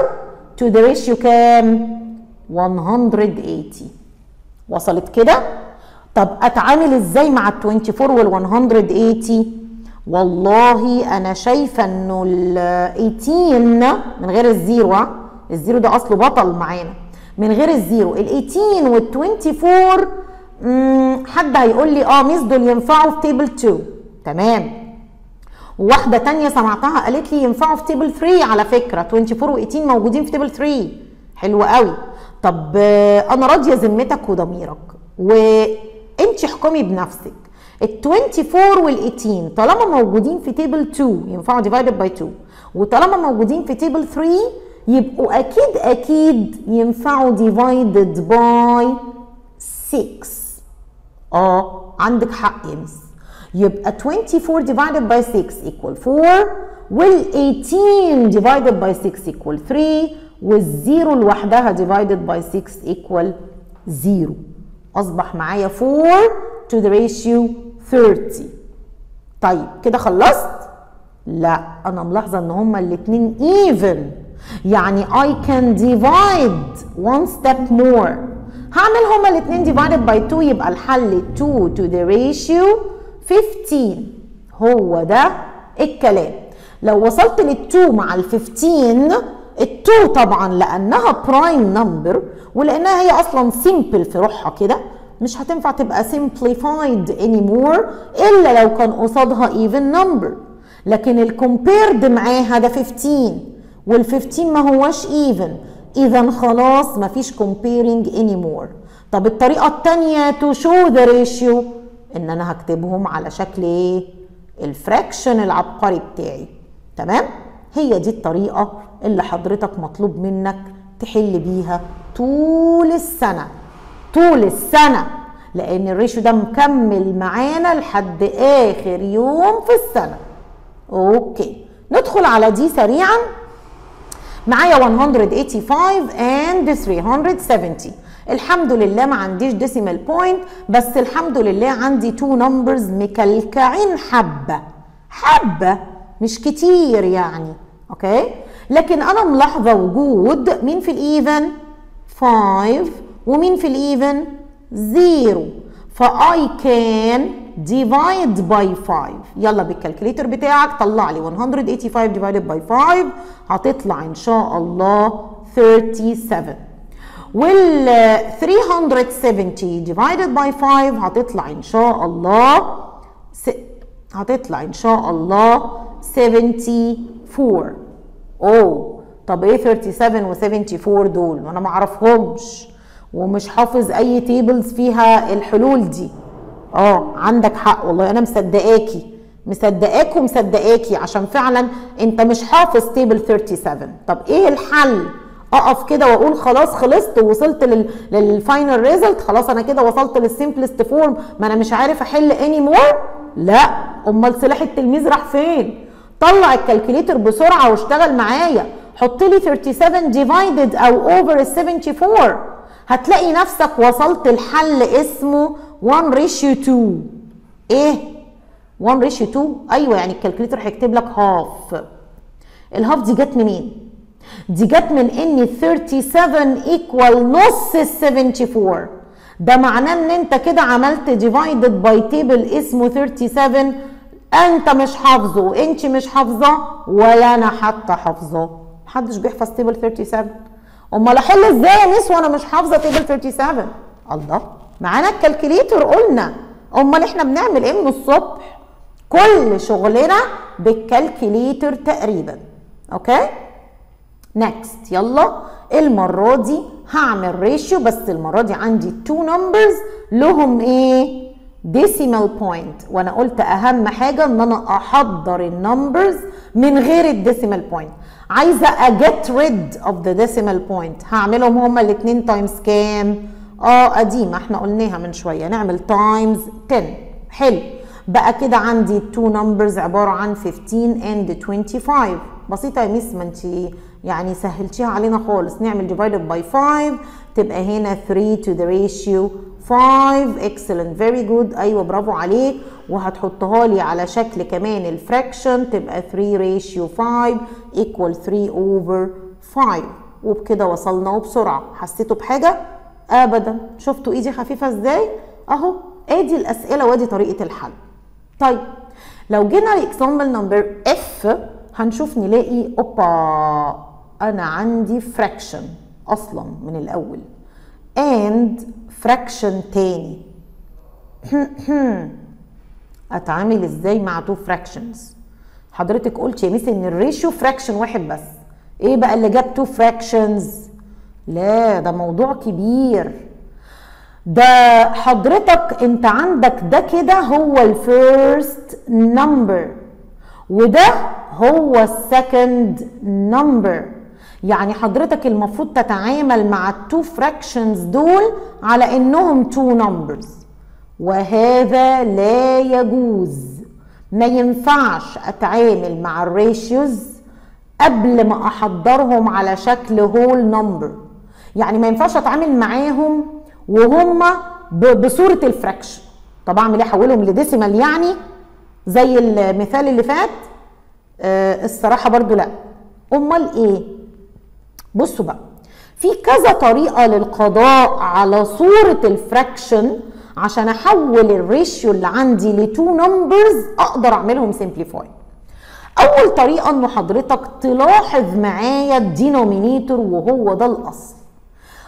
to the ratio كام؟ 180 وصلت كده؟ طب أتعامل إزاي مع ال 24 وال 180 والله أنا شايفة إنه ال 18 من غير ال zero ال zero ده أصله بطل معانا. من غير ال zero. ال 18 وال 24 حد هيقول لي آه miss دول ينفعوا في table 2 تمام. وواحدة تانية سمعتها قالت لي ينفعوا في table 3 على فكرة. 24 و 18 موجودين في table 3 حلو قوي. طب أنا راضية ذمتك وضميرك. وانت احكمي بنفسك. ال 24 وال 18 طالما موجودين في table 2 ينفعوا divided by 2 وطالما موجودين في table 3 يبقوا أكيد أكيد ينفعوا divided by 6 آه عندك حق يا مس يبقى 24 divided by 6 equal 4 وال 18 divided by 6 equal 3 والزيرو لوحدها divided by 6 equal 0 أصبح معايا 4 to the ratio 30 طيب كده خلصت؟ لا أنا ملاحظة إن هما الاتنين even. يعني I can divide one step more. هعمل هما الاتنين divided by 2 يبقى الحل 2 to the ratio 15 هو ده الكلام. لو وصلت لل 2 مع ال 15 ال2 طبعا لأنها prime number ولأنها هي أصلا simple في روحها كده مش هتنفع تبقى simplified anymore إلا لو كان قصادها even number. لكن ال compared معاها ده 15 وال15 ما هوش even. اذا خلاص مفيش comparing anymore. طب الطريقة الثانية to show the ratio إن أنا هكتبهم على شكل إيه؟ ال fraction العبقري بتاعي. تمام؟ هي دي الطريقة اللي حضرتك مطلوب منك تحل بيها طول السنة. طول السنة. لأن ال ratio ده مكمل معانا لحد آخر يوم في السنة. okay. ندخل على دي سريعا. معايا 185 and 370 الحمد لله ما عنديش decimal point بس الحمد لله عندي two numbers مكلكعين حبة. حبة مش كتير يعني okay لكن أنا ملاحظة وجود مين في ال even؟ 5 ومين في ال even؟ 0 فآي كان divide by 5 يلا بالكالكوليتر بتاعك طلع لي 185 divided by 5 هتطلع إن شاء الله 37 وال 370 divided by 5 هتطلع إن شاء الله. هتطلع إن شاء الله 74 أوه طب إيه 37 و 74 دول؟ وأنا ما أعرفهمش ومش حافظ أي tables فيها الحلول دي. آه عندك حق والله. أنا مصدقاكي مصدقاك ومصدقاكي عشان فعلا أنت مش حافظ table 37 طب إيه الحل؟ أقف كده وأقول خلاص خلصت ووصلت لل... لل final result خلاص أنا كده وصلت لل simplest form ما أنا مش عارف أحل any more لا. أمال سلاح التلميذ راح فين؟ طلع ال calculator بسرعة واشتغل معايا. حط لي 37 divided أو over ال 74 هتلاقي نفسك وصلت الحل اسمه 1 ratio 2 إيه 1 ratio 2 أيوه يعني ال calculator هيكتب لك هاف الهاف دي جت منين؟ دي جت من إن 37 equal نص ال 74 ده معناه إن أنت كده عملت divided by table اسمه 37 أنت مش حافظه إنت مش حافظة ولا أنا حتى حافظه. محدش بيحفظ table 37 أمال أحل إزاي يا ميس وأنا مش حافظة table 37 الله. معانا ال calculator قلنا. أمال إحنا بنعمل إيه من الصبح؟ كل شغلنا بال calculator تقريبا. okay؟ next يلا. المرة دي هعمل ratio بس المرة دي عندي two numbers لهم إيه؟ decimal point وأنا قلت أهم حاجة إن أنا أحضر ال numbers من غير ال decimal point عايزة a get rid of the decimal point هعملهم هما الاثنين times كام؟ آه قديمه إحنا قلناها من شوية. نعمل times 10 حلو. بقى كده عندي two numbers عبارة عن 15 and 25 بسيطة يا ميس ما انت يعني سهلتيها علينا خالص. نعمل divided by 5 تبقى هنا 3 to the ratio 5 excellent very good. أيوه برافو عليك. وهتحطها لي على شكل كمان ال fraction تبقى 3 ratio 5 equal 3 over 5 وبكده وصلنا وبسرعه حسيتوا بحاجة؟ ابدا. شفتوا إيدي خفيفة إزاي؟ أهو. آدي الأسئلة وآدي طريقة الحل. طيب. لو جينا ل example number F هنشوف نلاقي أوبا أنا عندي fraction أصلا من الأول. And fraction تاني. أتعامل إزاي مع two fractions حضرتك قلت يا ميس إن ال ratio fraction واحد بس. إيه بقى اللي جاب two fractions لا ده موضوع كبير. ده حضرتك انت عندك ده كده هو ال first number وده هو ال second number. يعني حضرتك المفروض تتعامل مع ال two fractions دول على انهم two numbers وهذا لا يجوز. ما ينفعش اتعامل مع ال ratios قبل ما احضرهم على شكل whole number يعني ما ينفعش اتعامل معاهم وهم بصورة ال fraction طب اعمل إيه احولهم ل decimal يعني زي المثال اللي فات. آه الصراحة برضو لا. أمال إيه؟ بصوا بقى. في كذا طريقة للقضاء على صورة ال fraction عشان أحول ال ratio اللي عندي ل two numbers أقدر أعملهم simplify أول طريقة انه حضرتك تلاحظ معايا ال denominator وهو ده الأصل.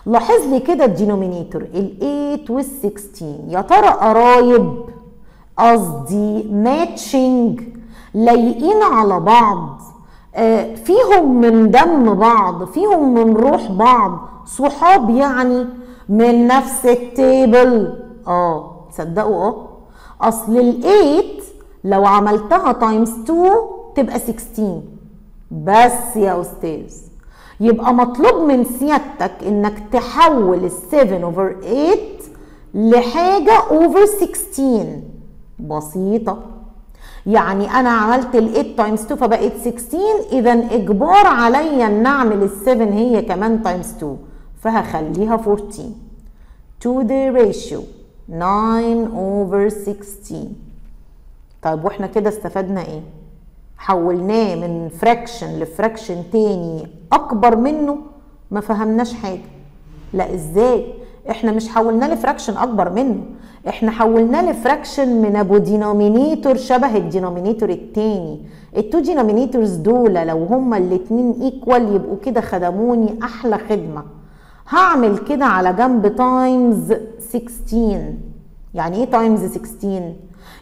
لاحظ لي كده ال denominator ال8 وال16 يا ترى قرايب قصدي matching لايقين على بعض آه فيهم من دم بعض فيهم من روح بعض صحاب يعني من نفس ال table آه تصدقوا آه. أصل ال8 لو عملتها times 2 تبقى 16 بس يا أستاذ. يبقى مطلوب من سيادتك إنك تحول ال 7 over 8 لحاجة over 16 بسيطة. يعني أنا عملت ال 8 times 2 فبقت 16 إذا إجبار عليا إن أعمل ال 7 هي كمان times 2 فهخليها 14 to the ratio 9 over 16 طيب وإحنا كده استفدنا إيه؟ حولناه من fraction ل fraction تاني أكبر منه ما فهمناش حاجة. لا إزاي؟ إحنا مش حولناه ل fraction أكبر منه. إحنا حولناه ل fraction من أبو denominator شبه ال denominator التاني. ال two denominators دول لو هما الاتنين equal يبقوا كده خدموني أحلى خدمة. هعمل كده على جنب times 16 يعني إيه times 16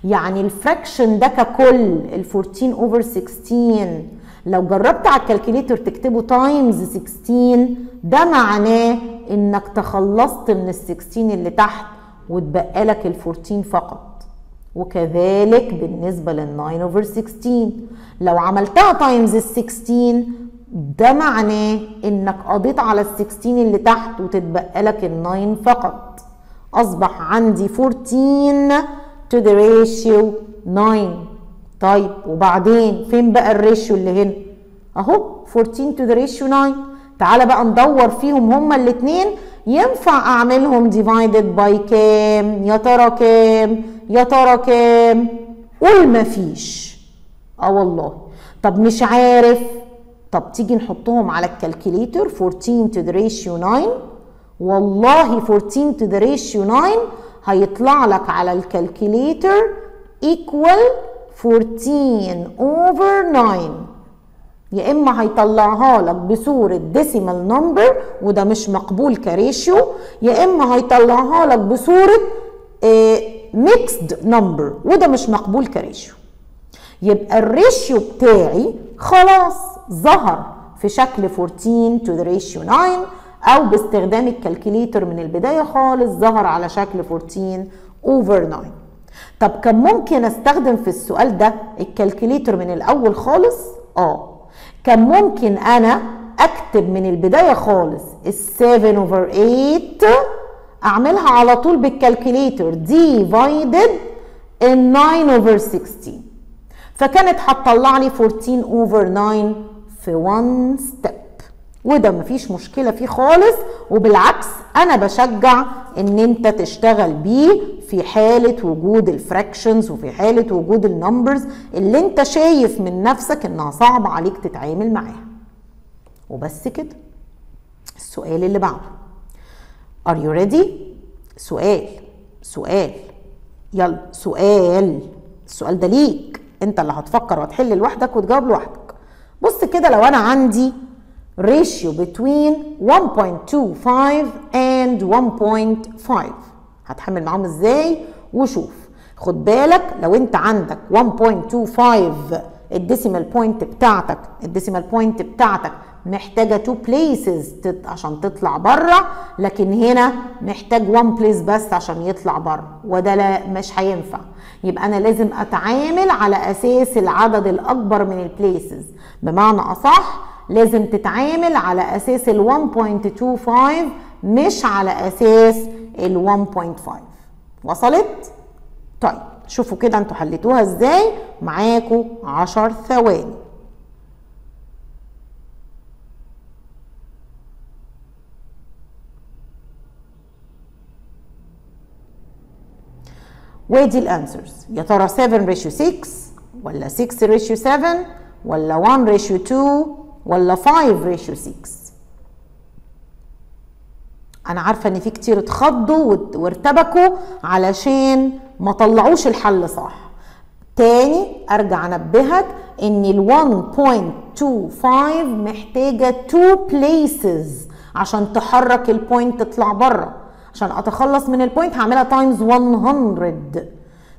يعني ال fraction ده ككل ال 14 over 16 لو جربت على ال calculator تكتبه times 16 ده معناه إنك تخلصت من ال 16 اللي تحت وتبقى لك ال 14 فقط. وكذلك بالنسبة لل 9 over 16 لو عملتها times ال 16 ده معناه إنك قضيت على ال 16 اللي تحت وتتبقى لك ال 9 فقط. أصبح عندي 14 to the ratio 9 طيب وبعدين فين بقى الريشيو اللي هنا؟ أهو 14 to the ratio 9 تعالى بقى ندور فيهم هما الاثنين ينفع أعملهم divided by كام؟ يا ترى كام؟ يا ترى كام؟ قول مفيش آه والله. طب مش عارف. طب تيجي نحطهم على ال calculator 14 to the ratio 9 والله 14 to the ratio 9 هيطلع لك على ال calculator equal 14 over 9 يا إما هيطلعها لك بصورة decimal number وده مش مقبول ك ratio يا إما هيطلعها لك بصورة mixed number وده مش مقبول ك ratio يبقى ال ratio بتاعي خلاص ظهر في شكل 14 to the ratio 9 أو باستخدام ال calculator من البداية خالص ظهر على شكل 14 over 9 طب كان ممكن أستخدم في السؤال ده ال calculator من الأول خالص؟ آه. كان ممكن أنا أكتب من البداية خالص ال 7 over 8 أعملها على طول بال calculator divided ال 9 over 16 فكانت هتطلع لي 14 over 9 في 1 ستيب وده مفيش مشكلة فيه خالص وبالعكس أنا بشجع إن أنت تشتغل بيه في حالة وجود ال fractions وفي حالة وجود ال numbers اللي أنت شايف من نفسك إنها صعب عليك تتعامل معاها. وبس كده. السؤال اللي بعده. Are you ready؟ سؤال. سؤال. يلا. سؤال. السؤال ده ليك. أنت اللي هتفكر وتحل لوحدك وتجاوب لوحدك. بص كده لو أنا عندي ratio between 1.25 and 1.5 هتحمل معاهم إزاي؟ وشوف خد بالك لو أنت عندك 1.25 ال decimal point بتاعتك ال decimal point بتاعتك محتاجة two places عشان تطلع بره لكن هنا محتاج one place بس عشان يطلع بره وده لا مش هينفع. يبقى أنا لازم أتعامل على أساس العدد الأكبر من ال places بمعنى أصح لازم تتعامل على أساس ال 1.25 مش على أساس ال 1.5 وصلت؟ طيب شوفوا كده أنتوا حليتوها إزاي. معاكوا 10 ثواني. وادي ال answers يا ترى 7 ratio 6 ولا 6 ratio 7 ولا 1 ratio 2 ولا 5 ratio 6 أنا عارفة إن في كتير اتخضوا وارتبكوا علشان ما طلعوش الحل صح. تاني أرجع أنبهك إن ال 1.25 محتاجة 2 places عشان تحرك ال point تطلع بره عشان أتخلص من ال point هعملها times 100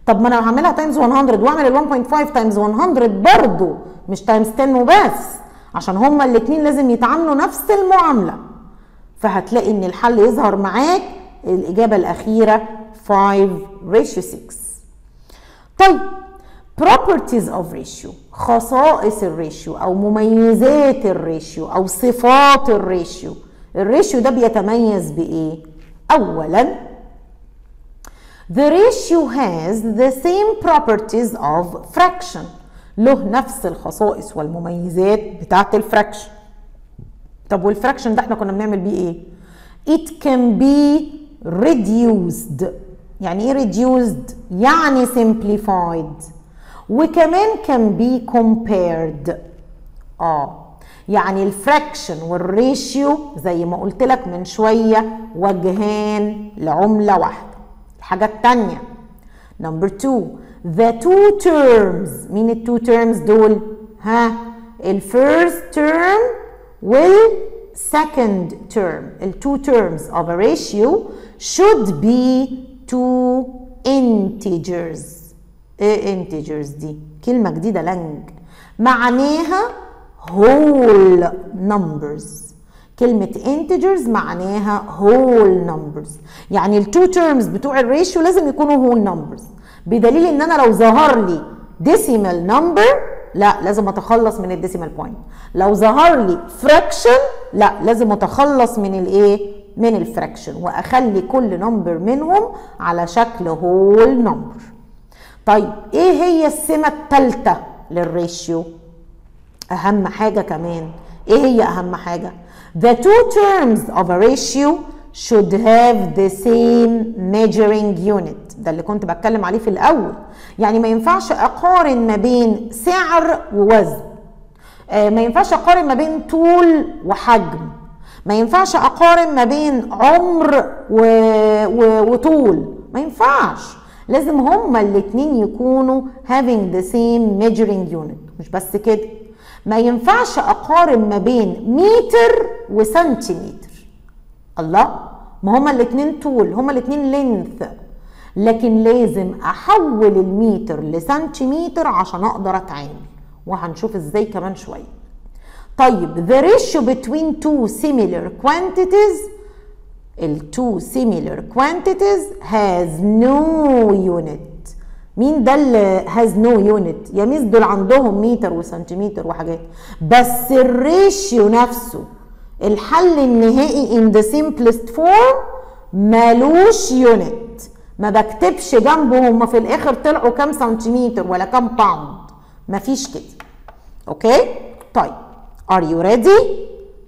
طب ما أنا هعملها times 100 وأعمل ال 1.5 times 100 برضه مش times 10 وبس. عشان هما الاثنين لازم يتعاملوا نفس المعاملة. فهتلاقي إن الحل يظهر معاك الإجابة الأخيرة 5 ratio 6 طيب properties of ratio خصائص ال ratio أو مميزات ال ratio أو صفات ال ratio ال ratio ده بيتميز بإيه؟ اولا the ratio has the same properties of fraction. له نفس الخصائص والمميزات بتاعت ال fraction طب وال fraction ده إحنا كنا بنعمل بيه إيه؟ It can be reduced. يعني إيه reduced يعني simplified. وكمان can be compared. آه. يعني ال fraction وال ratio زي ما قلت لك من شوية وجهان لعملة واحدة. الحاجة التانية. نمبر 2 the two terms مين التو terms دول ها الفيرست term والسكند term التو terms of a ratio should be two integers ايه integers دي كلمة جديدة لنج معناها whole numbers كلمة integers معناها whole numbers يعني التو terms بتوع الريشيو لازم يكونوا whole numbers بدليل إن أنا لو ظهر لي decimal number لا لازم أتخلص من ال decimal point لو ظهر لي fraction لا لازم أتخلص من الايه من ال fraction وأخلي كل number منهم على شكل whole number. طيب إيه هي السمة الثالثة لل ratio أهم حاجة كمان. إيه هي أهم حاجة؟ The two terms of a ratio should have the same measuring unit. ده اللي كنت بتكلم عليه في الأول. يعني ما ينفعش أقارن ما بين سعر ووزن. آه ما ينفعش أقارن ما بين طول وحجم. ما ينفعش أقارن ما بين عمر و... و... وطول. ما ينفعش. لازم هما الاتنين يكونوا having the same measuring unit. مش بس كده. ما ينفعش أقارن ما بين متر وسنتيمتر. الله. ما هما الاتنين طول هما الاتنين لينث لكن لازم أحول المتر لسنتيمتر عشان أقدر أتعامل. وهنشوف إزاي كمان شوية. طيب the ratio between two similar quantities ال two similar quantities has no unit. مين ده اللي has no unit يا miss دول عندهم متر وسنتيمتر وحاجات. بس ال ratio نفسه الحل النهائي in the simplest form مالوش unit ما بكتبش جنبه. هما في الآخر طلعوا كام سنتيمتر ولا كام pound مفيش كده. okay طيب. are you ready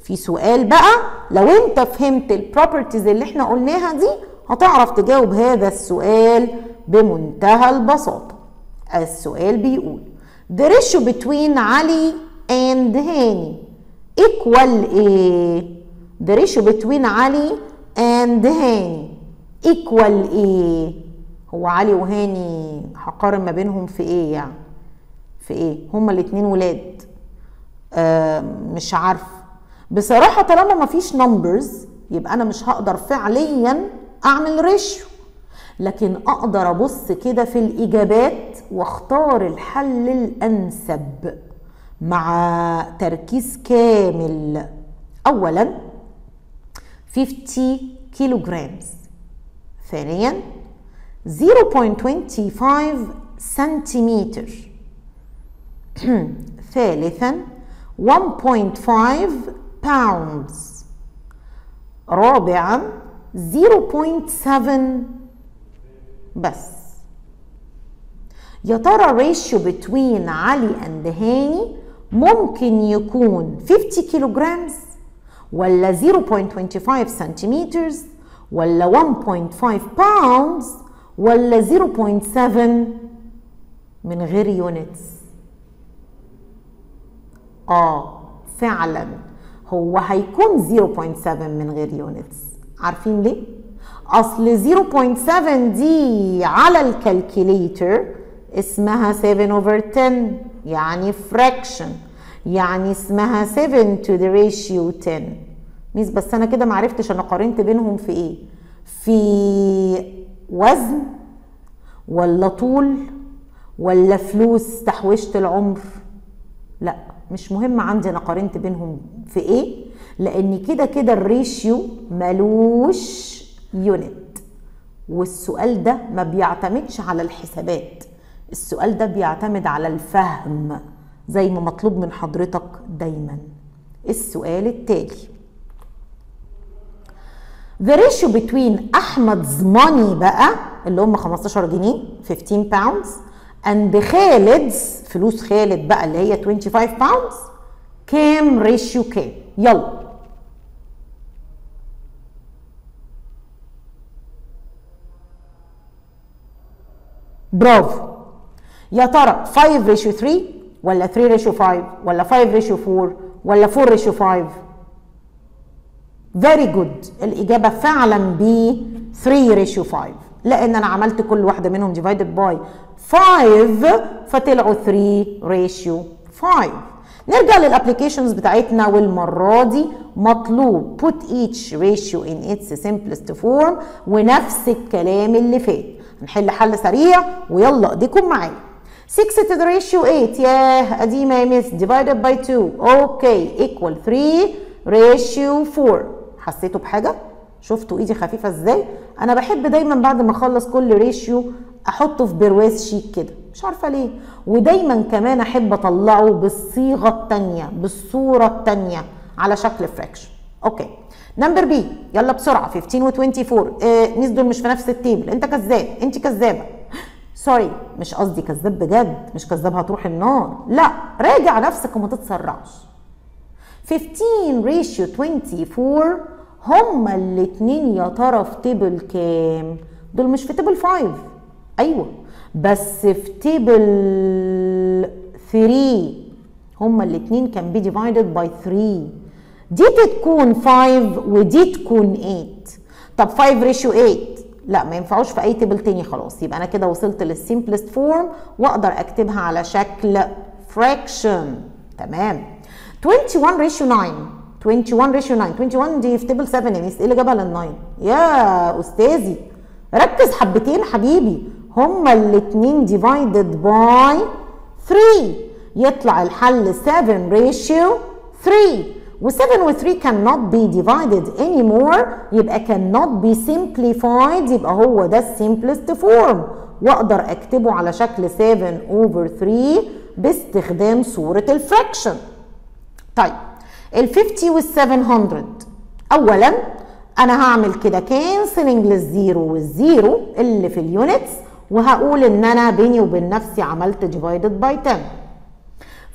في سؤال بقى. لو انت فهمت ال properties اللي إحنا قلناها دي هتعرف تجاوب هذا السؤال بمنتهى البساطة. السؤال بيقول the ratio between علي and هاني equal إيه the ratio between علي and هاني equal إيه هو علي وهاني هقارن ما بينهم في إيه يعني. في إيه هما الاتنين ولاد. آه مش عارفه بصراحة طالما ما فيش numbers يبقى أنا مش هقدر فعليا أعمل ratio لكن أقدر أبص كده في الإجابات وأختار الحل الأنسب. مع تركيز كامل. اولا 50 كيلو جرامز ثانيا 0.25 سنتيمتر ثالثا 1.5 pounds. رابعا 0.7 بس. يا ترى ratio بين علي and هاني ممكن يكون 50 كيلو جرامز ولا 0.25 سنتيمتر ولا 1.5 pounds ولا 0.7 من غير units آه فعلا. هو هيكون 0.7 من غير units عارفين ليه؟ أصل 0.7 دي على ال calculator اسمها 7 over 10 يعني fraction يعني اسمها 7 to the ratio 10 miss بس أنا كده معرفتش أنا قارنت بينهم في إيه؟ في وزن ولا طول ولا فلوس تحويشة العمر؟ لا مش مهم عندي أنا قارنت بينهم في إيه لأن كده كده ال ratio ملوش unit والسؤال ده ما بيعتمدش على الحسابات. السؤال ده بيعتمد على الفهم زي ما مطلوب من حضرتك دايما. السؤال التالي. The ratio between أحمد's money بقى اللي هم 15 جنيه 15 pounds and خالد's فلوس خالد بقى اللي هي 25 pounds كام ريشيو كام؟ يلا. برافو. يا ترى 5 ريشيو 3 ولا 3 ratio 5 ولا 5 ratio 4 ولا 4 ratio 5 very good الإجابة فعلا ب 3 ratio 5 لأن أنا عملت كل واحدة منهم divided by 5 فطلعوا 3 ratio 5 نرجع لل applications بتاعتنا والمرة دي. مطلوب. Put each ratio in its simplest form ونفس الكلام اللي فات. هنحل حل سريع ويلا ايديكم معايا. 6 to the ratio 8 ياه قديمه يا miss divided by 2 okay equal 3 ratio 4 حسيتوا بحاجة؟ شفتوا إيدي خفيفة إزاي؟ أنا بحب دايما بعد ما أخلص كل ratio أحطه في برواز شيك كده. مش عارفة ليه. ودايما كمان أحب أطلعه بالصيغة الثانية بالصورة الثانية على شكل fraction okay number b يلا بسرعة. 15 و24 آه miss دول مش في نفس ال table أنت كذاب. أنت كذابة. sorry مش قصدي كذاب بجد مش كذاب هتروح النار. لا راجع نفسك وما تتسرعش. 15 ratio 24 هما الاتنين يا ترى في table كام؟ دول مش في table 5 أيوه بس في table 3 هما الاتنين can be divided by 3 دي تكون 5 ودي تكون 8 طب 5 ratio 8 لا ما ينفعوش في أي table تاني خلاص. يبقى أنا كده وصلت لل simplest form وأقدر أكتبها على شكل fraction تمام. 21 ratio 9 21 ratio 9 21 دي في table 7 يا miss إيه اللي جابها لل 9 يا أستاذي ركز حبتين حبيبي. هما الاتنين divided by 3 يطلع الحل 7 ratio 3 و7 و 3 cannot be divided anymore. يبقى cannot be simplified. يبقى هو ده ال simplest form واقدر اكتبه على شكل 7 over 3 باستخدام صورة ال fraction طيب ال 50 وال 700 اولا أنا هعمل كده cancelling لل zero وال zero اللي في ال units وهقول إن أنا بيني وبين نفسي عملت divided by 10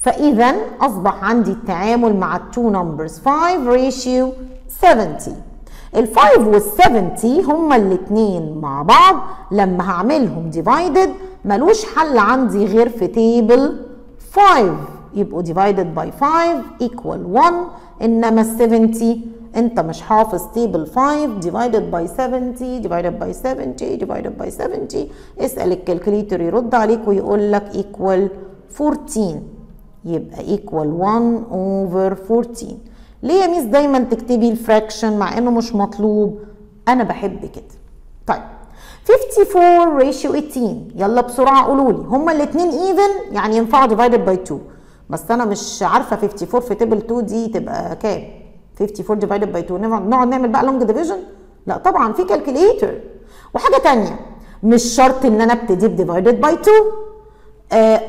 فاذا أصبح عندي التعامل مع ال two numbers 5 ratio 70 ال 5 وال 70 هما الاثنين مع بعض لما هعملهم divided ملوش حل عندي غير في table 5 يبقوا divided by 5 equal 1 إنما ال 70 أنت مش حافظ table 5 divided by 70 divided by 70 divided by 70 اسأل ال calculator يرد عليك ويقول لك equal 14 يبقى equal 1 over 14 ليه يا miss دايما تكتبي ال fraction مع إنه مش مطلوب؟ أنا بحب كده. طيب 54 ratio 18 يلا بسرعة قولوا لي. هما الاثنين even يعني ينفعوا divided by 2 بس أنا مش عارفة 54 في table 2 دي تبقى كام؟ 54 divided by 2 نقعد نعمل بقى long division لا طبعا في calculator وحاجة تانية. مش شرط إن أنا ابتدي ب divided by 2 أه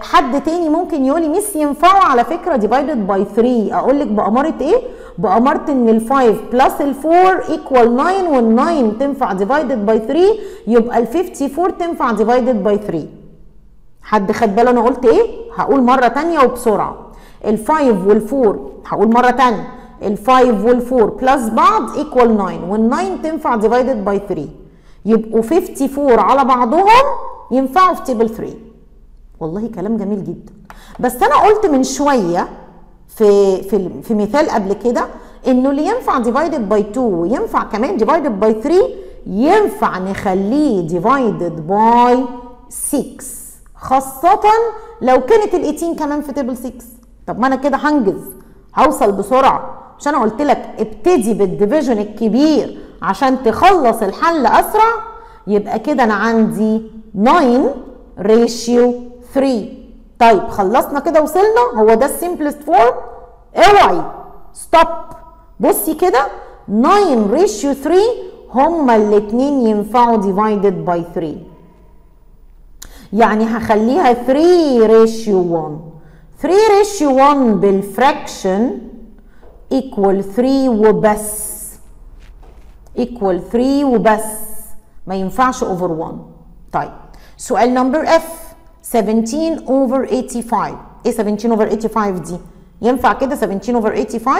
حد تاني ممكن يقول لي miss ينفعوا على فكرة divided by 3 أقول لك بأمارة إيه؟ بأمارة إن ال 5 plus ال 4 equal 9 وال 9 تنفع divided by 3 يبقى ال 54 تنفع divided by 3 حد خد باله أنا قلت إيه؟ هقول مرة تانية وبسرعة. ال 5 وال 4 هقول مرة تانية. ال 5 وال 4 plus بعض equal 9 وال 9 تنفع divided by 3 يبقوا 54 على بعضهم ينفعوا في table 3 والله كلام جميل جدا. بس أنا قلت من شوية في في في مثال قبل كده إنه اللي ينفع divided by 2 وينفع كمان divided by 3 ينفع نخليه divided by 6 خاصة لو كانت ال 18 كمان في table 6 طب ما أنا كده هنجز هوصل بسرعة. مش أنا قلت لك ابتدي بال division الكبير عشان تخلص الحل أسرع؟ يبقى كده أنا عندي 9 ratio 3 طيب خلصنا كده وصلنا. هو ده ال simplest form اوعي stop بصي كده. 9 ratio 3 هما الاثنين ينفعوا divided by 3 يعني هخليها 3 ratio 1 3 ratio 1 بال fraction equal 3 وبس. Equal 3 وبس. ما ينفعش over 1 طيب سؤال number f 17 over 85 إيه 17 over 85 دي؟ ينفع كده 17 over 85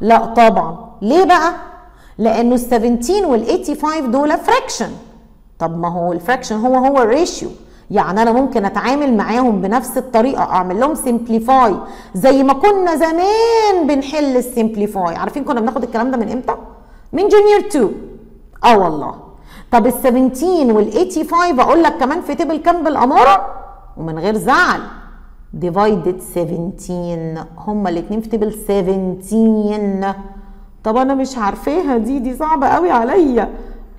لا طبعا. ليه بقى؟ لأنه ال 17 وال 85 دول fraction طب ما هو ال fraction هو هو ال ratio يعني أنا ممكن أتعامل معاهم بنفس الطريقة أعمل لهم simplify زي ما كنا زمان بنحل ال simplify عارفين كنا بناخد الكلام ده من إمتى؟ من junior 2 آه والله. طب ال 17 وال 85 أقول لك كمان في table كام بالأمارة ومن غير زعل. divided 17 هما الاثنين في table 17 طب أنا مش عارفاها. دي دي صعبة قوي عليا.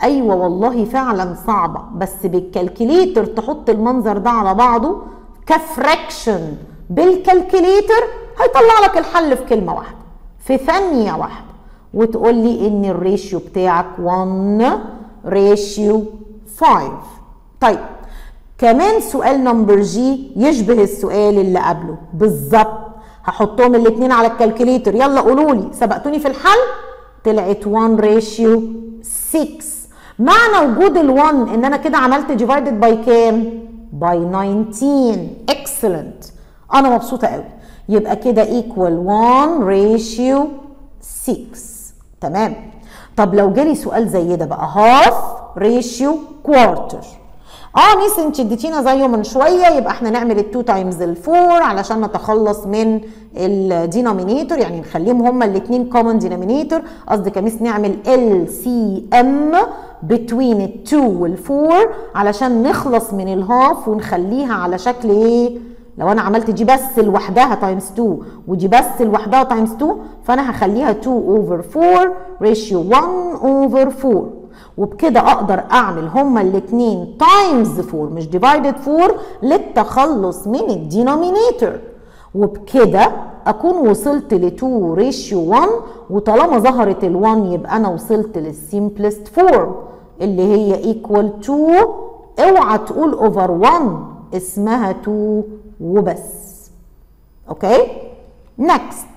أيوه والله فعلا صعبة. بس بال calculator تحط المنظر ده على بعضه ك fraction بال calculator هيطلع لك الحل في كلمة واحدة في ثانية واحدة. وتقول لي إن ال ratio بتاعك 1 ratio 5 طيب كمان سؤال number G يشبه السؤال اللي قبله. بالظبط. هحطهم الاثنين على ال calculator. يلا قولوا لي سبقتوني في الحل؟ طلعت 1 ratio 6 معنى وجود ال1 إن أنا كده عملت divided by كام؟ by 19 excellent أنا مبسوطة قوي. يبقى كده equal 1 ratio 6 تمام. طب لو جالي سؤال زي ده بقى half ratio quarter آه miss انت اديتينا زيه من شوية يبقى إحنا نعمل ال2 times ال4 علشان نتخلص من ال denominator يعني نخليهم هما الاثنين common denominator قصدي ك miss نعمل L.C.M between ال2 وال4 علشان نخلص من ال half ونخليها على شكل إيه؟ لو أنا عملت دي بس لوحدها times 2 ودي بس لوحدها times 2 فأنا هخليها 2 over 4 ratio 1 over 4 وبكده أقدر أعمل هما الاثنين times 4 مش divided 4 للتخلص من ال denominator. وبكده أكون وصلت ل 2 ratio 1 وطالما ظهرت ال 1 يبقى أنا وصلت لل simplest form اللي هي equal 2 اوعى تقول over 1 اسمها 2 وبس. okay؟ next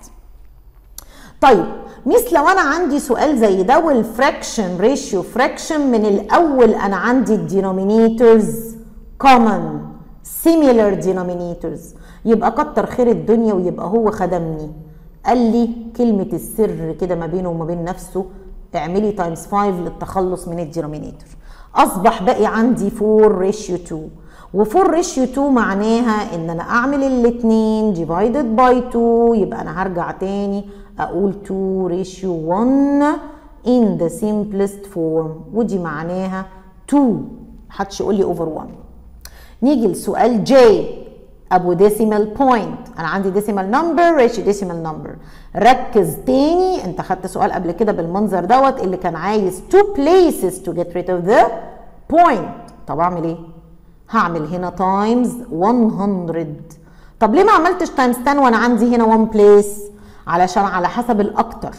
طيب miss لو أنا عندي سؤال زي ده وال fraction ratio fraction من الأول أنا عندي ال denominators common similar denominators يبقى كتر خير الدنيا ويبقى هو خدمني. قال لي كلمة السر كده ما بينه وما بين نفسه اعملي times 5 للتخلص من ال denominator أصبح باقي عندي 4 ratio 2 و4 ratio 2 معناها إن أنا أعمل الاثنين divided by 2 يبقى أنا هرجع تاني أقول 2 ratio 1 in the simplest form. ودي معناها 2 محدش يقول لي over 1 نيجي لسؤال J أبو decimal point أنا عندي decimal number ratio decimal number ركز تاني أنت خدت سؤال قبل كده بالمنظر دوت اللي كان عايز two places to get rid of the point. طب أعمل إيه؟ هعمل هنا times 100 طب ليه ما عملتش times 10 وأنا عندي هنا 1 place علشان على حسب الأكتر.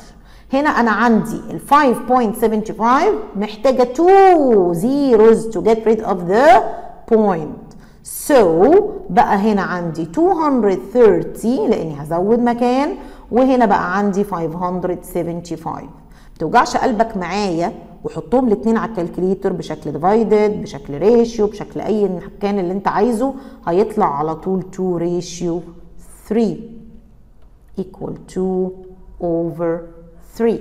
هنا أنا عندي ال 5.75 محتاجة 2 zeros to get rid of the point. So بقى هنا عندي 230 لأني هزود مكان وهنا بقى عندي 575 توجعش قلبك معايا؟ وحطهم الاثنين على ال calculator بشكل divided بشكل ratio بشكل أي كان اللي أنت عايزه. هيطلع على طول 2 ratio 3 equal 2 over 3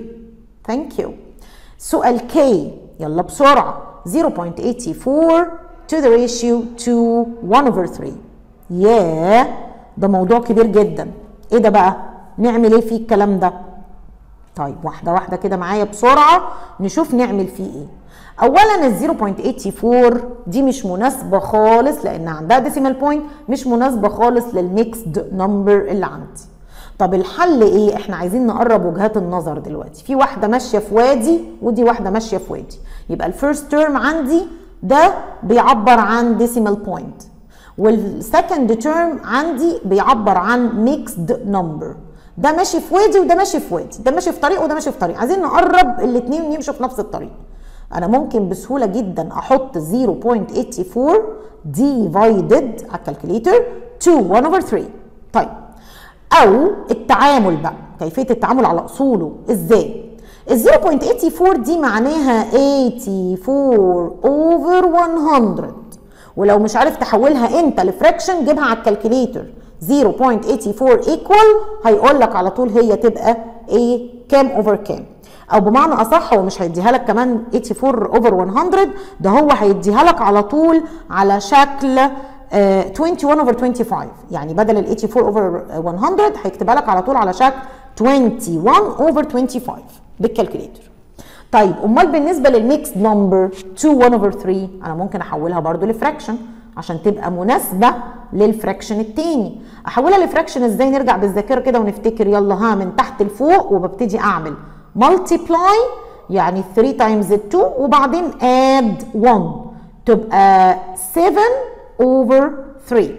thank you. سؤال K. يلا بسرعة. 0.84 to the ratio 2 1 over 3 ياه ده موضوع كبير جدا. إيه ده بقى؟ نعمل إيه فيه الكلام ده؟ طيب واحدة واحدة كده معايا بسرعة نشوف نعمل فيه إيه. اولا ال 0.84 دي مش مناسبة خالص لأن عندها decimal point مش مناسبة خالص لل mixed number اللي عندي. طب الحل إيه؟ إحنا عايزين نقرب وجهات النظر دلوقتي. في واحدة ماشية في وادي ودي واحدة ماشية في وادي. يبقى ال first term عندي ده بيعبر عن decimal point وال second term عندي بيعبر عن mixed number ده ماشي في وادي وده ماشي في وادي ده ماشي في طريق وده ماشي في طريق. عايزين نقرب الاثنين يمشوا في نفس الطريق. أنا ممكن بسهولة جدا أحط 0.84 divided على ال calculator 2 1 over 3 طيب. أو التعامل بقى كيفية التعامل على أصوله إزاي؟ ال 0.84 دي معناها 84 over 100 ولو مش عارف تحولها انت ل fraction جيبها على ال calculator 0.84 equal هيقول لك على طول هي تبقى إيه كام over كام. أو بمعنى أصح هو مش هيديها لك كمان 84 over 100 ده هو هيديها لك على طول على شكل آه 21 over 25 يعني بدل ال 84 over 100 هيكتبها لك على طول على شكل 21 over 25 بال calculator طيب أمال بالنسبة لل mixed number 2 1 over 3 أنا ممكن أحولها برضو ل fraction عشان تبقى مناسبة لل fraction التاني. أحولها ل fraction إزاي؟ نرجع بالذاكرة كده ونفتكر يلا ها من تحت لفوق وببتدي أعمل multiply يعني 3 times 2 وبعدين add 1 تبقى 7 over 3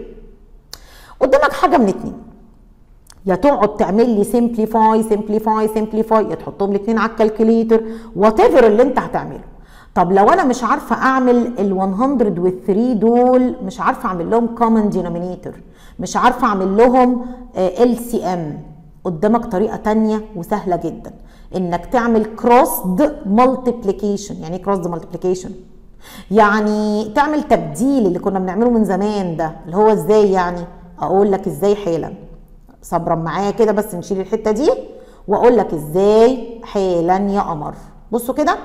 قدامك حاجة من اتنين. يا تقعد تعمل لي simplify simplify simplify يا تحطهم الاثنين على ال calculator whatever اللي انت هتعمله. طب لو أنا مش عارفة أعمل ال 103 دول مش عارفة أعمل لهم common denominator مش عارفة أعمل لهم LCM قدامك طريقة تانية وسهلة جدا. إنك تعمل crossed multiplication يعني إيه crossed multiplication يعني تعمل تبديل اللي كنا بنعمله من زمان ده اللي هو إزاي يعني؟ أقول لك إزاي حالا. صبرا معايا كده بس نشيل الحتة دي وأقول لك إزاي حالا يا قمر. بصوا كده.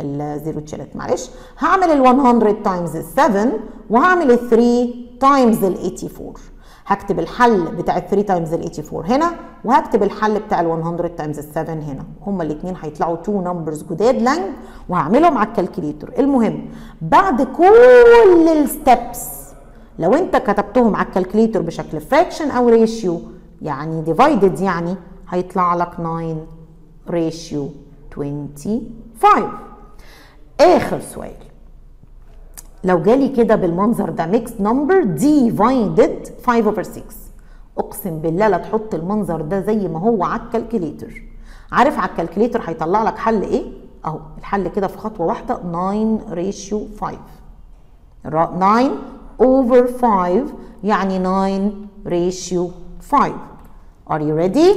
ال zero اتشالت معلش. هعمل ال 100 times ال 7 وهعمل ال 3 times ال 84 هكتب الحل بتاع ال 3 times ال 84 هنا وهكتب الحل بتاع ال 100 times ال 7 هنا. هما الاثنين هيطلعوا 2 numbers جداد long وهعملهم على ال calculator. المهم بعد كل ال steps لو انت كتبتهم على ال calculator بشكل fraction أو ratio يعني divided يعني هيطلع لك 9 ratio 25 آخر سؤال. لو جالي كده بالمنظر ده mixed number divided 5 over 6 أقسم بالله لا تحط المنظر ده زي ما هو على ال calculator عارف على ال calculator هيطلع لك حل إيه؟ أهو الحل كده في خطوة واحدة 9 ratio 5 9 over 5 يعني 9 ratio 5 Are you ready?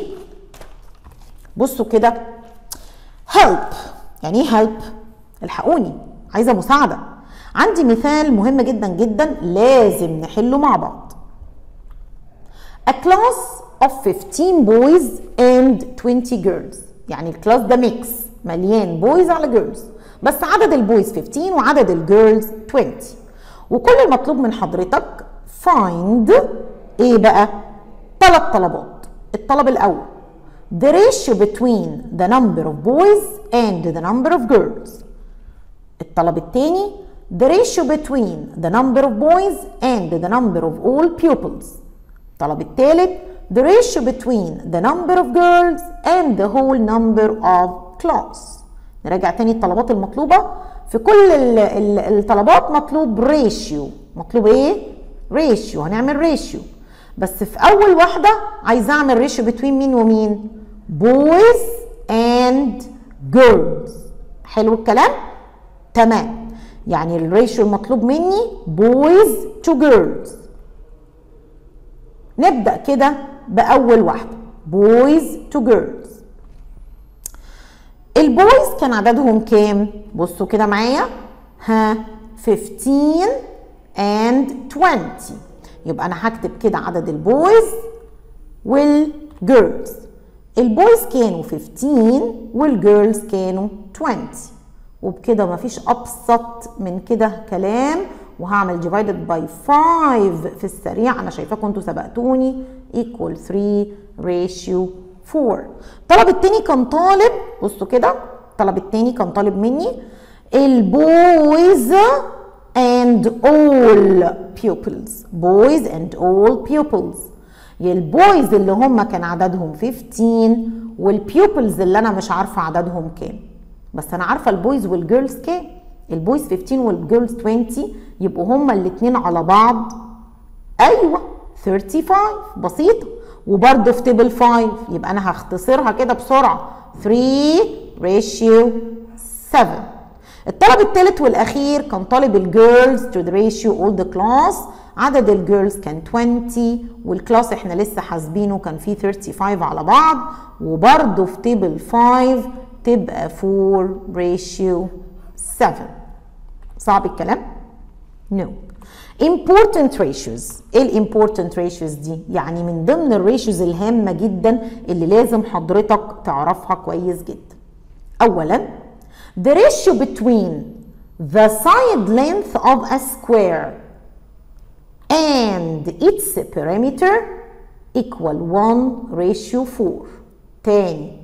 بصوا كده. Help. يعني إيه help؟ الحقوني. عايزة مساعدة. عندي مثال مهم جدا جدا لازم نحله مع بعض. A class of 15 boys and 20 girls. يعني ال class ده mix مليان boys على girls بس عدد ال boys 15 وعدد ال girls 20 وكل المطلوب من حضرتك find إيه بقى؟ ثلاث طلبات. الطلب الأول. The ratio between the number of boys and the number of girls. الطلب الثاني the ratio between the number of boys and the number of all pupils. الطلب الثالث the ratio between the number of girls and the whole number of class. نراجع تاني الطلبات المطلوبة. في كل ال ال الطلبات مطلوب ريشيو مطلوب إيه؟ ratio هنعمل ratio بس في أول واحدة عايزه أعمل ratio between مين ومين؟ boys and girls. حلو الكلام؟ تمام. يعني ال ratio المطلوب مني boys to girls. نبدأ كده بأول واحدة boys to girls. ال boys كان عددهم كام؟ بصوا كده معايا. ها 15 and 20 يبقى أنا هكتب كده عدد ال boys وال girls ال boys كانوا 15 وال girls كانوا 20 وبكده مفيش أبسط من كده كلام. وهعمل divided by 5 في السريع. أنا شايفاكم أنتوا سبقتوني. equal 3 ratio 4 الطلب التاني كان طالب. بصوا كده. الطلب التاني كان طالب مني. ال boys and all pupils. Boys and all pupils. ال boys اللي هم كان عددهم 15 وال pupils اللي أنا مش عارفة عددهم كام. بس أنا عارفة ال boys وال girls كام ال boys 15 وال girls 20 يبقوا هما الاثنين على بعض. أيوه 35 بسيطه وبرده في table 5 يبقى أنا هختصرها كده بسرعة. 3 ratio 7 الطلب الثالث والأخير كان طالب ال girls to the ratio all the class عدد ال girls كان 20 وال class إحنا لسه حاسبينه كان فيه 35 على بعض. وبرده في table 5 تبقى 4 ratio 7 صعب الكلام؟ no. important ratios. إيه ال important ratios دي؟ يعني من ضمن ال ratios الهامة جدا اللي لازم حضرتك تعرفها كويس جدا. اولا the ratio between the side length of a square and its perimeter equal 1 ratio 4 تاني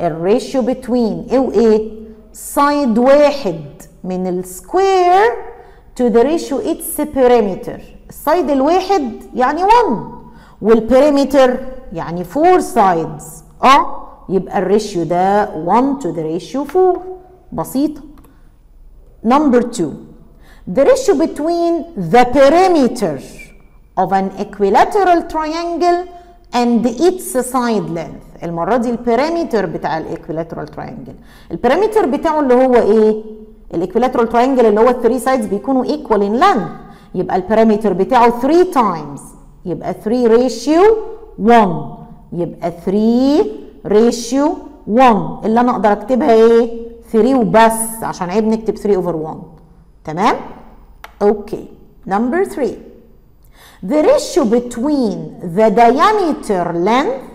الريشيو between ايه وايه سايد واحد من السكوير to the ratio its perimeter السايد الواحد يعني 1 والبريمتر يعني 4 sides اه يبقى الريشيو ده 1 to the ratio 4 بسيطة number 2 the ratio between the perimeter of an equilateral triangle and its side length المرة دي ال perimeter بتاع ال equilateral triangle ال perimeter بتاعه اللي هو إيه؟ ال equilateral triangle اللي هو ال three sides بيكونوا equal in length يبقى ال perimeter بتاعه 3 times يبقى 3 ratio 1 يبقى 3 ratio 1 اللي أنا أقدر أكتبها إيه؟ 3 وبس عشان عيب نكتب 3 over 1 تمام؟ okay number 3 the ratio between the diameter length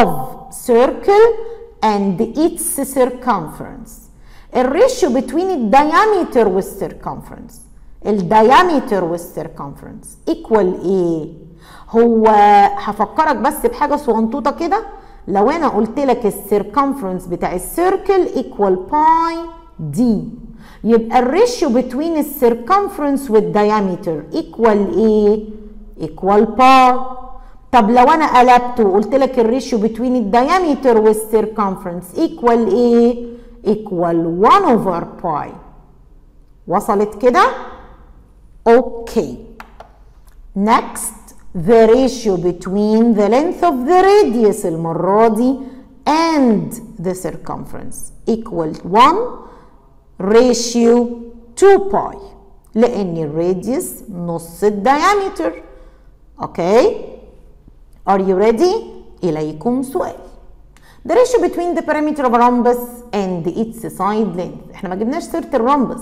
of circle and its circumference. ال ratio بين الديامتر والسيركمفرنس الديامتر والسيركمفرنس ايكوال إيه هو هفكرك بس بحاجة صغنطوطة كده. لو أنا قلت لك ال circumference بتاع ال circle equal pi دي يبقى ال ratio بين ال circumference وال diameter equal إيه equal pi طب لو أنا قلبت وقلت لك ال ratio بين ال diameter وال circumference equal إيه equal 1 over pi. وصلت كده؟ okay next the ratio between the length of the radius المرة دي and the circumference equal 1 ratio 2 pi. لأن ال radius نص ال diameter. okay are you ready إليكم سؤال The ratio between the perimeter of a rhombus and its side length إحنا ما جبناش سيره ال rhombus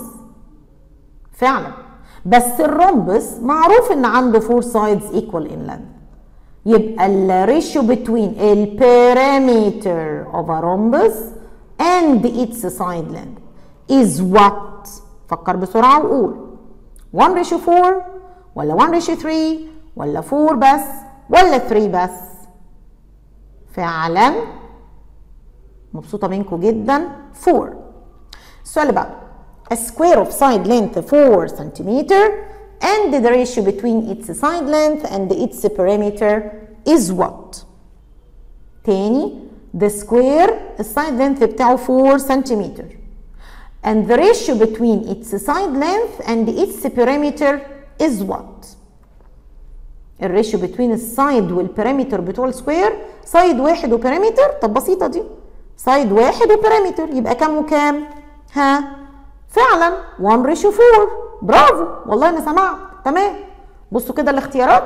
فعلا بس ال rhombus معروف ان عنده four sides equal in length يبقى الريشيو between البيريمتر of a rhombus and its side length is what فكر بسرعة وقول 1 ratio 4 ولا 1 ratio 3 ولا 4 بس ولا 3 بس فعلا مبسوطه منكم جدا 4 السؤال اللي بعده a square of side length 4 centimeter and the ratio between its side length and its perimeter is what تاني the square ال side length بتاعه 4 centimeter and the ratio between its side length and its perimeter is what ال ratio بين ال side وال perimeter بتوع ال square side واحد و perimeter طب بسيطة دي. side واحد و perimeter يبقى كام وكام؟ ها؟ فعلا 1 ratio 4 برافو. والله أنا سمعت. تمام. بصوا كده الاختيارات.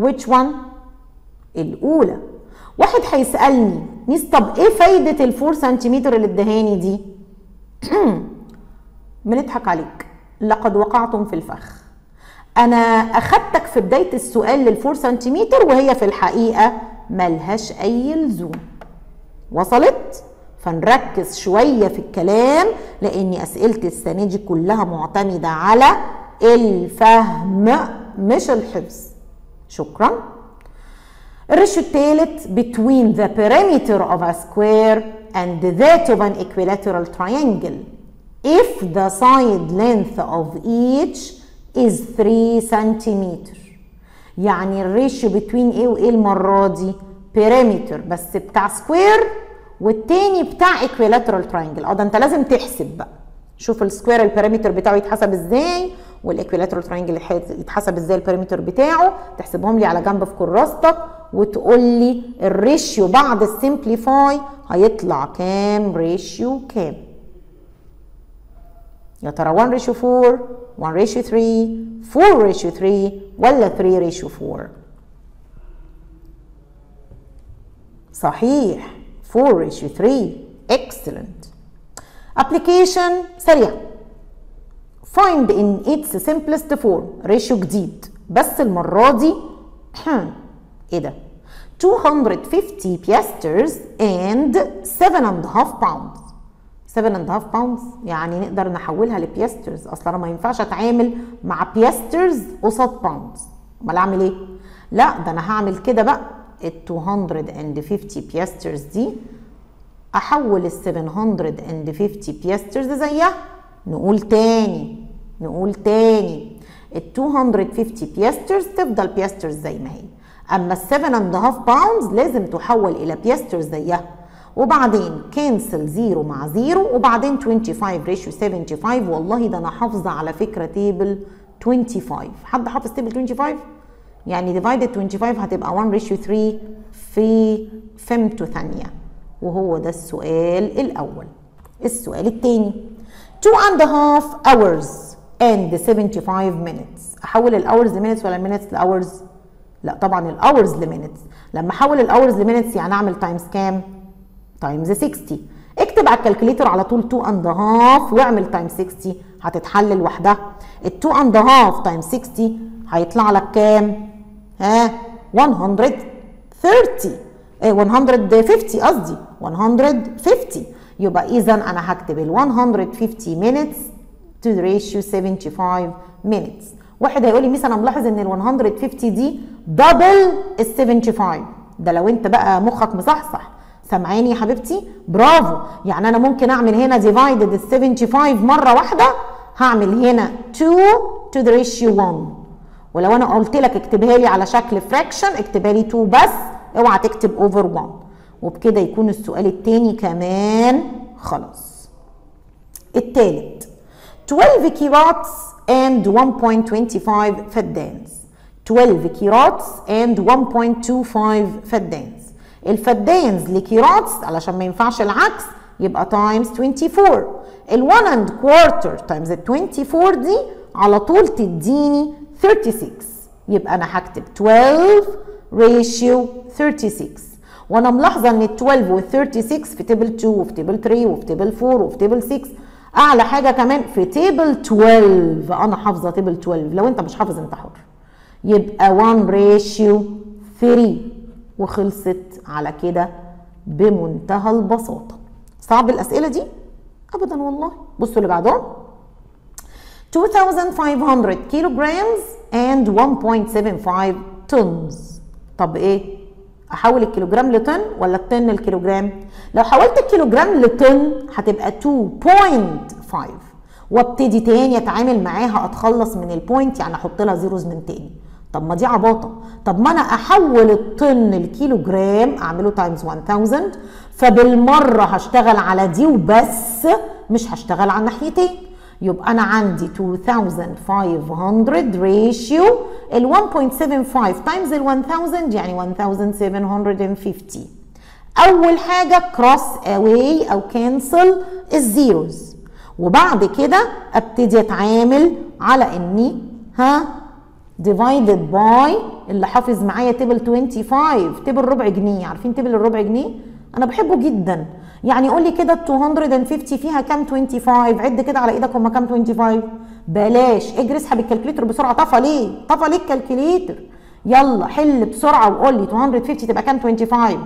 which one؟ الأولى. واحد هيسألني miss طب إيه فايدة ال four centimeter اللي ادهاني دي؟ بنضحك عليك. لقد وقعتم في الفخ. أنا أخدتك في بداية السؤال لل four centimeter وهي في الحقيقة ملهاش أي لزوم. وصلت؟ فنركز شوية في الكلام لأن اسئله السنة دي كلها معتمدة على الفهم مش الحفظ. شكرا. الريشيو الثالث between the perimeter of a square and that of an equilateral triangle. If the side length of each is 3 centimeter. يعني ال ratio between إيه وايه المرة دي perimeter بس بتاع سكوير والتاني بتاع equilateral triangle. آه ده انت لازم تحسب بقى. شوف ال square ال perimeter بتاعه يتحسب إزاي وال equilateral triangle يتحسب إزاي ال perimeter بتاعه. تحسبهم لي على جنب في كراستك وتقول لي ال ratio بعد ال simplify هيطلع كام؟ ratio كام؟ يا ترى 1 ريشيو 4 1 ريشيو 3 4 ريشيو 3 ولا 3 ريشيو 4 صحيح 4 ريشيو 3 excellent application سريع find in its simplest form ريشيو جديد بس المرة دي ايه ده 250 piasters and 7 and a half pounds 7 and a half pounds. يعني نقدر نحولها ل piasters أصلا أنا ما ينفعش أتعامل مع piasters قصاد pounds أمال أعمل إيه؟ لا ده أنا هعمل كده بقى. ال 250 piasters دي أحول ال 750 piasters زيها نقول تاني. نقول تاني. ال 250 piasters تفضل piasters زي ما هي. أما ال 7 and half pounds لازم تحول إلى piasters زيها. وبعدين cancel zero مع zero وبعدين 25 ratio 75 والله ده أنا حافظة على فكرة table 25 حد حافظ table 25 يعني divided 25 هتبقى 1 ratio 3 في فهمته ثانية وهو ده السؤال الأول. السؤال الثاني. 2 and a half hours and 75 minutes. أحول ال hours ل minutes ولا ال minutes ل hours لا طبعا ال hours ل minutes لما أحول ال hours ل minutes يعني أعمل times كام times 60 اكتب على ال calculator على طول 2 and half واعمل times 60 هتتحل لوحدها ال 2 and half times 60 هيطلع لك كام؟ ها؟ 130 إيه 150 قصدي. 150 يبقى اذا أنا هكتب ال 150 minutes to the ratio 75 minutes. واحد هيقول لي miss أنا ملاحظ إن ال 150 دي double ال 75 ده لو أنت بقى مخك مصحصح. سامعاني يا حبيبتي؟ برافو. يعني أنا ممكن أعمل هنا divided ال 75 مرة واحدة هعمل هنا 2 to the ratio 1 ولو أنا قلت لك اكتبها لي على شكل fraction اكتبها لي 2 بس اوعى تكتب over 1 وبكده يكون السؤال التاني كمان خلاص. التالت 12 kirats and 1.25 feddans 12 kirats and 1.25 feddans ال feddans ل kirats علشان ما ينفعش العكس يبقى times 24 ال 1 and quarter times ال 24 دي على طول تديني 36 يبقى أنا هكتب 12 ratio 36 وأنا ملاحظة إن ال 12 وال 36 في table 2 وفي table 3 وفي table 4 وفي table 6 أعلى حاجة كمان في table 12 أنا حافظة table 12 لو أنت مش حافظ أنت حر. يبقى 1 ratio 3 وخلصت على كده بمنتهى البساطة. صعب الأسئلة دي؟ ابدا والله. بصوا اللي بعدهم. 2500 kilograms and 1.75 tons. طب إيه؟ أحول الكيلوجرام لطن ولا الطن الكيلوجرام؟ لو حولت الكيلوجرام لطن هتبقى 2.5 وابتدي تاني أتعامل معاها أتخلص من ال point يعني أحط لها zeros من تاني. طب ما دي عباطة. طب ما أنا أحول الطن الكيلوجرام أعمله times 1000 فبالمرة هشتغل على دي وبس مش هشتغل على الناحيتين يبقى أنا عندي 2500 ratio ال 1.75 times ال 1000 يعني 1750 أول حاجة cross away أو cancel ال zeros وبعد كده أبتدي أتعامل على إني ها divided by اللي حافظ معايا table 25 table ربع جنيه. عارفين table الربع جنيه؟ أنا بحبه جدا. يعني قول لي كده ال 250 فيها كام 25 عد كده على إيدك هما كام 25 بلاش. اجري اسحب ال calculator بسرعة. طفى ليه؟ طفى ليه ال calculator يلا حل بسرعة وقول لي 250 تبقى كام 25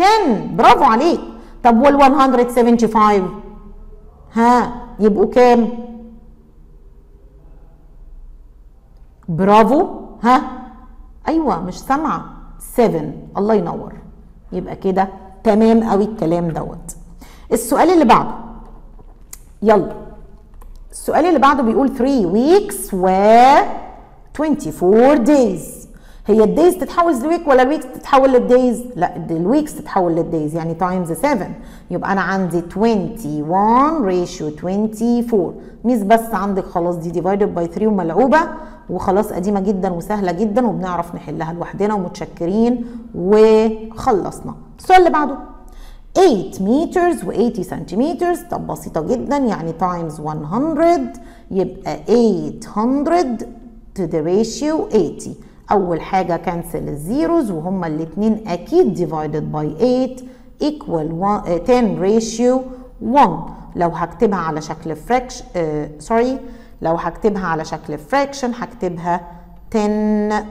10 برافو عليك. طب وال 175 ها يبقوا كام؟ برافو ها؟ أيوه مش سامعه 7 الله ينور. يبقى كده تمام قوي الكلام دوت. السؤال اللي بعده. يلا. السؤال اللي بعده بيقول 3 weeks و 24 days. هي الدايز تتحول لويك ولا الويكس تتحول للدايز لا الويكس تتحول للدايز يعني تايمز 7 يبقى أنا عندي 21 ratio 24 ميس بس عندك خلاص دي divided by 3 وملعوبة. وخلاص قديمة جدا وسهلة جدا وبنعرف نحلها لوحدنا ومتشكرين وخلصنا. السؤال اللي بعده 8 meters و 80 centimeters. طب بسيطة جدا يعني times 100 يبقى 800 to the ratio 80 أول حاجة كنسل الزيروز وهما الاتنين أكيد divided by 8 equal 10 ratio 1 لو هكتبها على شكل fraction uh, sorry لو هكتبها على شكل fraction هكتبها 10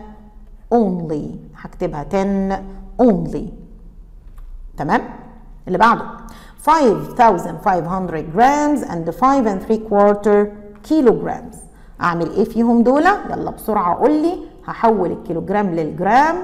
only. هكتبها 10 only. تمام؟ اللي بعده. 5500 grams and 5 and 3 quarter kilograms. أعمل إيه فيهم دول؟ يلا بسرعة قول لي. هحول الكيلوجرام للجرام.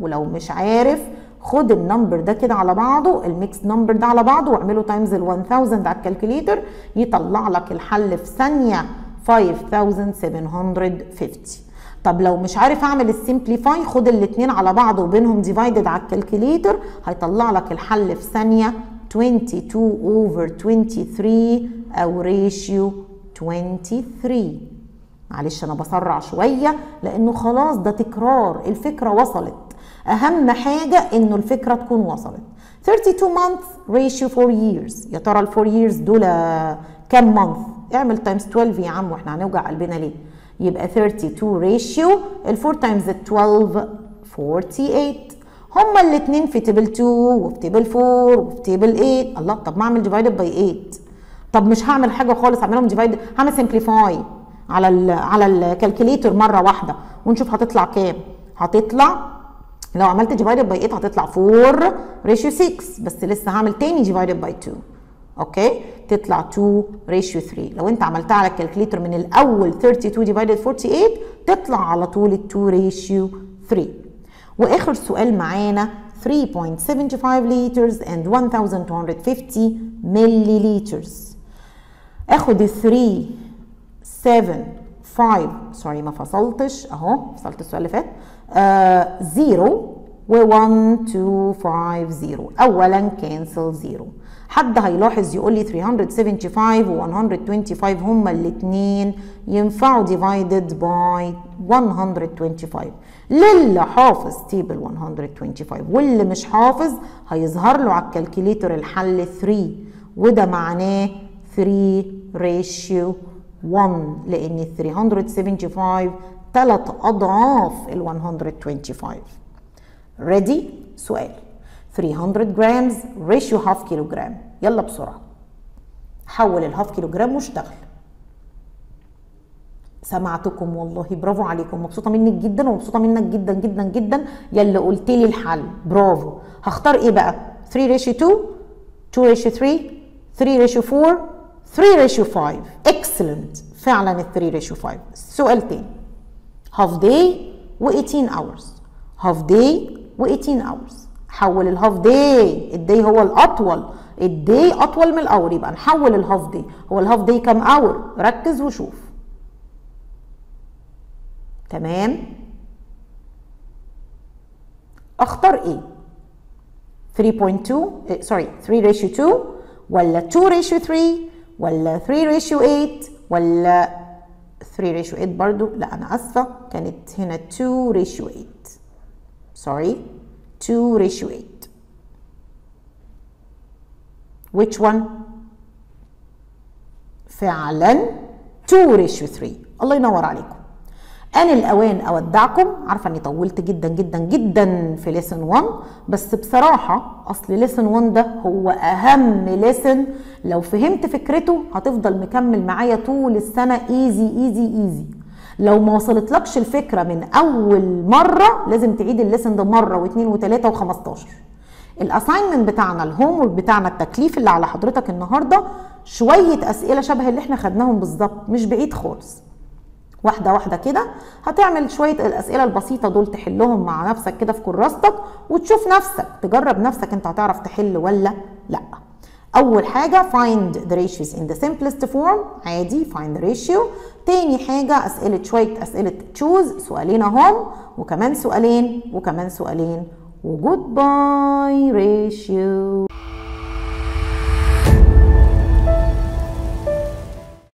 ولو مش عارف خد ال number ده كده على بعضه ال mixed number ده على بعضه واعمله times ال 1000 على ال calculator يطلع لك الحل في ثانية. 5750 طب لو مش عارف أعمل ال simplify خد الاثنين على بعض وبينهم divided على ال calculator هيطلع لك الحل في ثانية. 22 over 23 أو ratio 23 معلش أنا بسرع شوية لأنه خلاص ده تكرار. الفكرة وصلت. أهم حاجة إنه الفكرة تكون وصلت. 32 months ratio 4 years. يا ترى ال 4 years دول كام month اعمل times 12 يا عم وإحنا هنوجع قلبنا ليه؟ يبقى 32 ratio ال 4 times 12 48 هما الاثنين في table 2 وفي table 4 وفي table 8 الله طب ما أعمل divided by 8 طب مش هعمل حاجة خالص اعملهم divide هعمل simplify على ال على ال calculator مرة واحدة. ونشوف هتطلع كام؟ هتطلع لو عملت divided by 8 هتطلع 4 ratio 6 بس لسه هعمل تاني divided by 2 okay؟ تطلع 2 ratio 3 لو أنت عملتها على ال calculator من الأول 32 divided 48 تطلع على طول ال 2 ratio 3 وآخر سؤال معانا 3.75 liters and 1250 milliliters. آخد ال 3 7 5 sorry ما فصلتش أهو فصلت السؤال اللي فات. 0 و 1 2 5 0 اولا cancel 0 حد هيلاحظ يقول لي 375 و 125 هما الاثنين ينفعوا divided by 125 للي حافظ table 125 واللي مش حافظ هيظهر له على ال calculator الحل 3 وده معناه 3 ratio 1 لأن ال 375 ثلاث أضعاف ال 125 ready سؤال. 300 grams ratio half kilogram يلا بسرعة. حول ال half kilogram واشتغل. سمعتكم والله. برافو عليكم. مبسوطة منك جدا ومبسوطة منك جدا جدا جدا. يلا قلت لي الحل. برافو. هختار إيه بقى؟ 3 ratio 2 2 ratio 3 3 ratio 4 3 ratio 5 excellent فعلا ال 3 ratio 5 سؤال تاني. half day و 18 hours. half day و 18 hours. حول الهاف داي الداي هو الاطول الداي أطول من الاور يبقى نحول ال half day هو ال half day كام hour ركز وشوف. تمام؟ أختار إيه 3.2 sorry 3 ratio 2 ولا 2 ratio 3 ولا 3 ratio 8 ولا 3 ratio 8 برضو. لا أنا آسفة. كانت هنا 2 ratio 8 sorry. 2 ratio 8 which one? فعلا 2 ratio 3 الله ينور عليكم. آن الأوان أودعكم. عارفة إني طولت جدا جدا جدا في lesson 1 بس بصراحة أصل lesson 1 ده هو أهم lesson لو فهمت فكرته هتفضل مكمل معايا طول السنة. easy easy easy لو ما وصلتلكش الفكرة من أول مرة لازم تعيد الليسن ده مرة واثنين وثلاثة و15 الأساينمنت بتاعنا الهوم بتاعنا التكليف اللي على حضرتك النهارده شوية أسئلة شبه اللي إحنا خدناهم بالظبط مش بعيد خالص. واحدة واحدة كده هتعمل شوية الأسئلة البسيطة دول تحلهم مع نفسك كده في كراستك وتشوف نفسك تجرب نفسك انت هتعرف تحل ولا لأ. أول حاجة find the ratios in the simplest form. عادي find the ratio. تاني حاجة أسئلة شوية أسئلة choose سؤالين أهم وكمان سؤالين وكمان سؤالين. وجود باي ريشيو